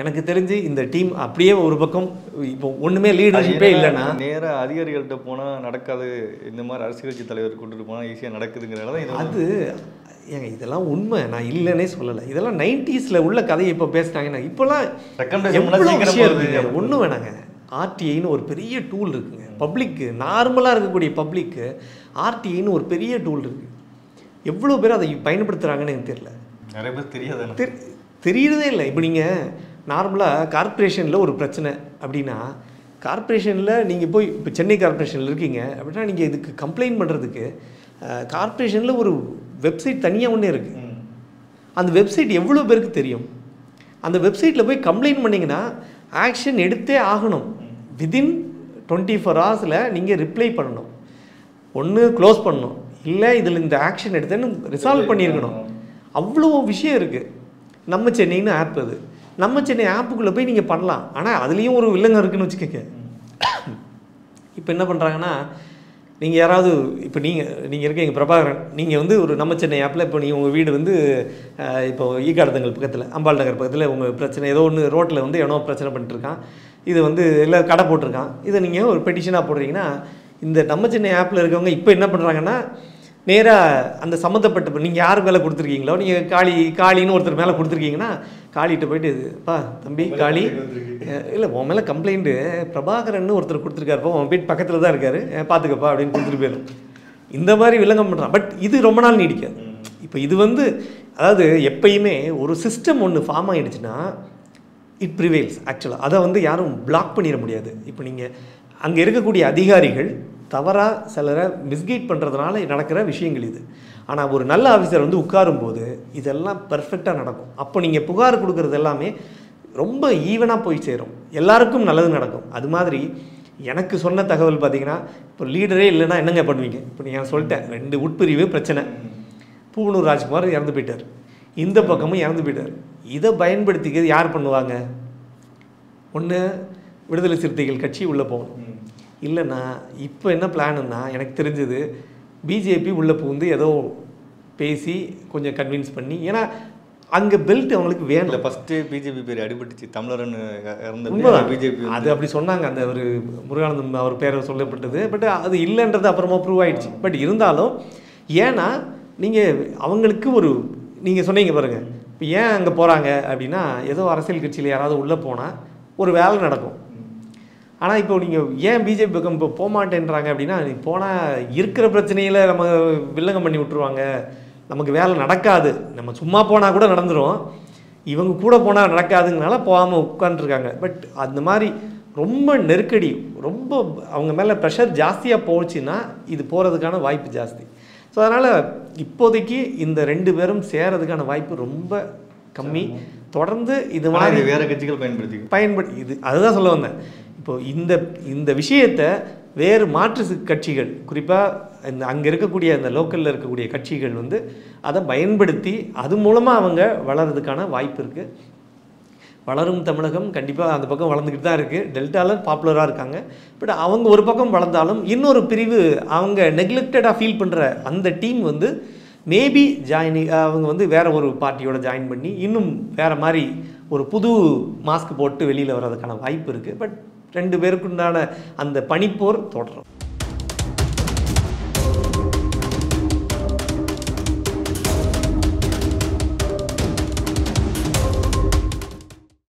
எனக்கு தெரிஞ்சு இந்த டீம் அப்படியே ஒரு பக்கம் இப்போ ஒன்றுமே லீடர்ஷிப்பே இல்லைன்னா நேரா அதிகாரிகள்கிட்ட போனா நடக்காது. இந்த மாதிரி அரசியல் கட்சி தலைவர் கூட்டிட்டு போனா ஈஸியா நடக்குதுங்கிறனால வந்து அது ஏங்க இதெல்லாம் உண்மை. நான் இல்லைன்னே சொல்லலை. இதெல்லாம் நைன்டிஸில் உள்ள கதையை இப்போ பேசுனாங்கன்னா இப்போல்லாம் ஒன்றும் வேணாங்க. ஆர்டிஐன்னு ஒரு பெரிய டூல் இருக்குங்க. பப்ளிக்கு நார்மலாக இருக்கக்கூடிய பப்ளிக்கு ஆர்டிஐன்னு ஒரு பெரிய டூல் இருக்குது எவ்வளோ பேர் அதை பயன்படுத்துகிறாங்கன்னு எனக்கு தெரியல. நிறைய பேர் தெரியாது தெரியறதே இல்லை. இப்போ நீங்கள் நார்மலாக கார்ப்பரேஷனில் ஒரு பிரச்சனை. அப்படின்னா கார்ப்பரேஷனில் நீங்கள் போய் இப்போ சென்னை கார்ப்பரேஷனில் இருக்கீங்க அப்படின்னா நீங்கள் இதுக்கு கம்ப்ளைண்ட் பண்ணுறதுக்கு கார்ப்பரேஷனில் ஒரு வெப்சைட் தனியாக ஒன்று இருக்குது அந்த வெப்சைட் எவ்வளோ பேருக்கு தெரியும்? அந்த வெப்சைட்டில் போய் கம்ப்ளைண்ட் பண்ணிங்கன்னா ஆக்ஷன் எடுத்தே ஆகணும். விதின் டுவெண்ட்டி ஃபோர் ஹவர்ஸில் நீங்கள் ரிப்ளை பண்ணணும். ஒன்று க்ளோஸ் பண்ணணும். இல்லை இதில் இந்த ஆக்ஷன் எடுத்தேன்னு ரிசால்வ் பண்ணியிருக்கணும். அவ்வளோ விஷயம் இருக்குது நம்ம சென்னைன்னு ஆப் அது. நம்ம சென்னை ஆப்புக்குள்ளே போய் நீங்கள் பண்ணலாம். ஆனால் அதுலேயும் ஒரு வில்லங்கம் இருக்குதுன்னு வச்சுக்கோங்க. இப்போ என்ன பண்ணுறாங்கன்னா நீங்கள் யாராவது இப்போ நீங்கள் நீங்கள் இருக்க எங்கள் பிரபாகரன் நீங்கள் வந்து ஒரு நம்ம சென்னை ஆப்பில் இப்போ நீங்கள் உங்கள் வீடு வந்து இப்போ ஈகாடத்தங்கள் பக்கத்தில் அம்பாள் நகர் பக்கத்தில் உங்கள் பிரச்சனை ஏதோ ஒன்று ரோட்டில் வந்து எவ்வளோ பிரச்சனை பண்ணிட்டுருக்கான். இது வந்து இல்லை கடை போட்டிருக்கான். இதை நீங்கள் ஒரு பெட்டிஷனாக போடுறீங்கன்னா இந்த நம்ம சென்னை ஆப்பில் இருக்கவங்க இப்போ என்ன பண்ணுறாங்கன்னா நேராக அந்த சம்மந்தப்பட்ட நீங்கள் யார் மேலே கொடுத்துருக்கீங்களோ நீங்கள் காளி காளின்னு ஒருத்தர் மேலே கொடுத்துருக்கீங்கன்னா காளிகிட்ட போயிட்டு பா தம்பி காளி இல்லை உன் மேலே கம்ப்ளைண்ட்டு பிரபாகரன் ஒருத்தர் கொடுத்துருக்காருப்பா உன் வீட்டு பக்கத்தில் தான் இருக்காரு. பார்த்துக்கப்பா அப்படின்னு கொடுத்துட்டு போயிடும் இந்த மாதிரி வில்லங்கம் பண்ணுறான் பட் இது ரொம்ப நாள் நீடிக்காது. இப்போ இது வந்து அதாவது எப்பயுமே ஒரு சிஸ்டம் ஒன்று ஃபார்ம் ஆயிடுச்சுன்னா இட் ப்ரிவேல்ஸ் ஆக்சுவலாக அதை வந்து யாரும் பிளாக் பண்ணிட முடியாது. இப்போ நீங்கள் அங்கே இருக்கக்கூடிய அதிகாரிகள் தவறாக சிலரை மிஸ்கைட் பண்ணுறதுனால நடக்கிற விஷயங்கள் இது. ஆனால் ஒரு நல்ல ஆஃபீஸர் வந்து உட்காரும்போது இதெல்லாம் பர்ஃபெக்டாக நடக்கும். அப்போ நீங்கள் புகார் கொடுக்குறது எல்லாமே ரொம்ப ஈவனாக போய் சேரும். எல்லாருக்கும் நல்லது நடக்கும். அது மாதிரி எனக்கு சொன்ன தகவல் பார்த்தீங்கன்னா இப்போ லீடரே இல்லைன்னா என்னங்க பண்ணுவீங்க? இப்போ நான் சொல்லிட்டேன் ரெண்டு உட்பிரிவு பிரச்சனை. பூவனூர் ராஜ்குமார் இறந்து போயிட்டார். இந்த பக்கமும் இறந்து போயிட்டார். இதை பயன்படுத்திக்கிறது யார் பண்ணுவாங்க? ஒன்று விடுதலை சிறுத்தைகள் கட்சி உள்ளே போகணும். இல்லைன்னா இப்போ என்ன பிளானுன்னா எனக்கு தெரிஞ்சது பிஜேபி உள்ளே புகுந்து ஏதோ பேசி கொஞ்சம் கன்வின்ஸ் பண்ணி ஏன்னா அங்கே பெல்ட் அவங்களுக்கு வேணும். இல்லை ஃபஸ்ட்டு பிஜேபி பேர் அடிபட்டுச்சு தமிழர்னு இறந்த பிஜேபி அது அப்படி சொன்னாங்க அந்த ஒரு முருகானந்தம் அவர் பேரை சொல்லப்பட்டது பட் அது இல்லைன்றது அப்புறமா ப்ரூவ் ஆயிடுச்சு. பட் இருந்தாலும் ஏன்னா நீங்கள் அவங்களுக்கு ஒரு நீங்கள் சொன்னீங்க பாருங்க இப்போ ஏன் அங்கே போகிறாங்க அப்படின்னா ஏதோ அரசியல் கட்சியில் யாராவது உள்ளே போனால் ஒரு வேலை நடக்கும். ஆனால் இப்போ நீங்கள் ஏன் பிஜேபி பக்கம் இப்போ போக மாட்டேன்றாங்க அப்படின்னா போனால் இருக்கிற பிரச்சனையில் நம்ம வில்லங்கம் பண்ணி விட்டுருவாங்க. நமக்கு வேலை நடக்காது. நம்ம சும்மா போனால் கூட நடந்துரும். இவங்க கூட போனால் நடக்காதுங்கனால போகாமல் உட்காந்துருக்காங்க பட் அந்த மாதிரி ரொம்ப நெருக்கடி ரொம்ப அவங்க மேலே ப்ரெஷர் ஜாஸ்தியாக போச்சுன்னா இது போகிறதுக்கான வாய்ப்பு ஜாஸ்தி. ஸோ அதனால் இப்போதைக்கு இந்த ரெண்டு பேரும் சேரதுக்கான வாய்ப்பு ரொம்ப கம்மி. தொடர்ந்து இது மாதிரி வேற கட்சிகள் பயன்படுத்திக்கும். பயன்படு இது அதுதான் சொல்ல வந்தேன். இப்போது இந்த இந்த விஷயத்தை வேறு மாற்று கட்சிகள் குறிப்பாக இந்த அங்கே இருக்கக்கூடிய அந்த லோக்கலில் இருக்கக்கூடிய கட்சிகள் வந்து அதை பயன்படுத்தி அது மூலமாக அவங்க வளர்றதுக்கான வாய்ப்பு இருக்குது வளரும் தமிழகம் கண்டிப்பாக அந்த பக்கம் வளர்ந்துக்கிட்டு தான் இருக்குது டெல்டாவில் பாப்புலராக இருக்காங்க. பட் அவங்க ஒரு பக்கம் வளர்ந்தாலும் இன்னொரு பிரிவு அவங்க நெக்லெக்டடாக ஃபீல் பண்ணுற அந்த டீம் வந்து மேபி ஜாயின் அவங்க வந்து வேறு ஒரு பார்ட்டியோட ஜாயின் பண்ணி இன்னும் வேறு மாதிரி ஒரு புது மாஸ்க் போட்டு வெளியில் வர்றதுக்கான வாய்ப்பு இருக்குது பட் ரெண்டு பேருக்குண்டான அந்த பனிப்போர் தொடரும்.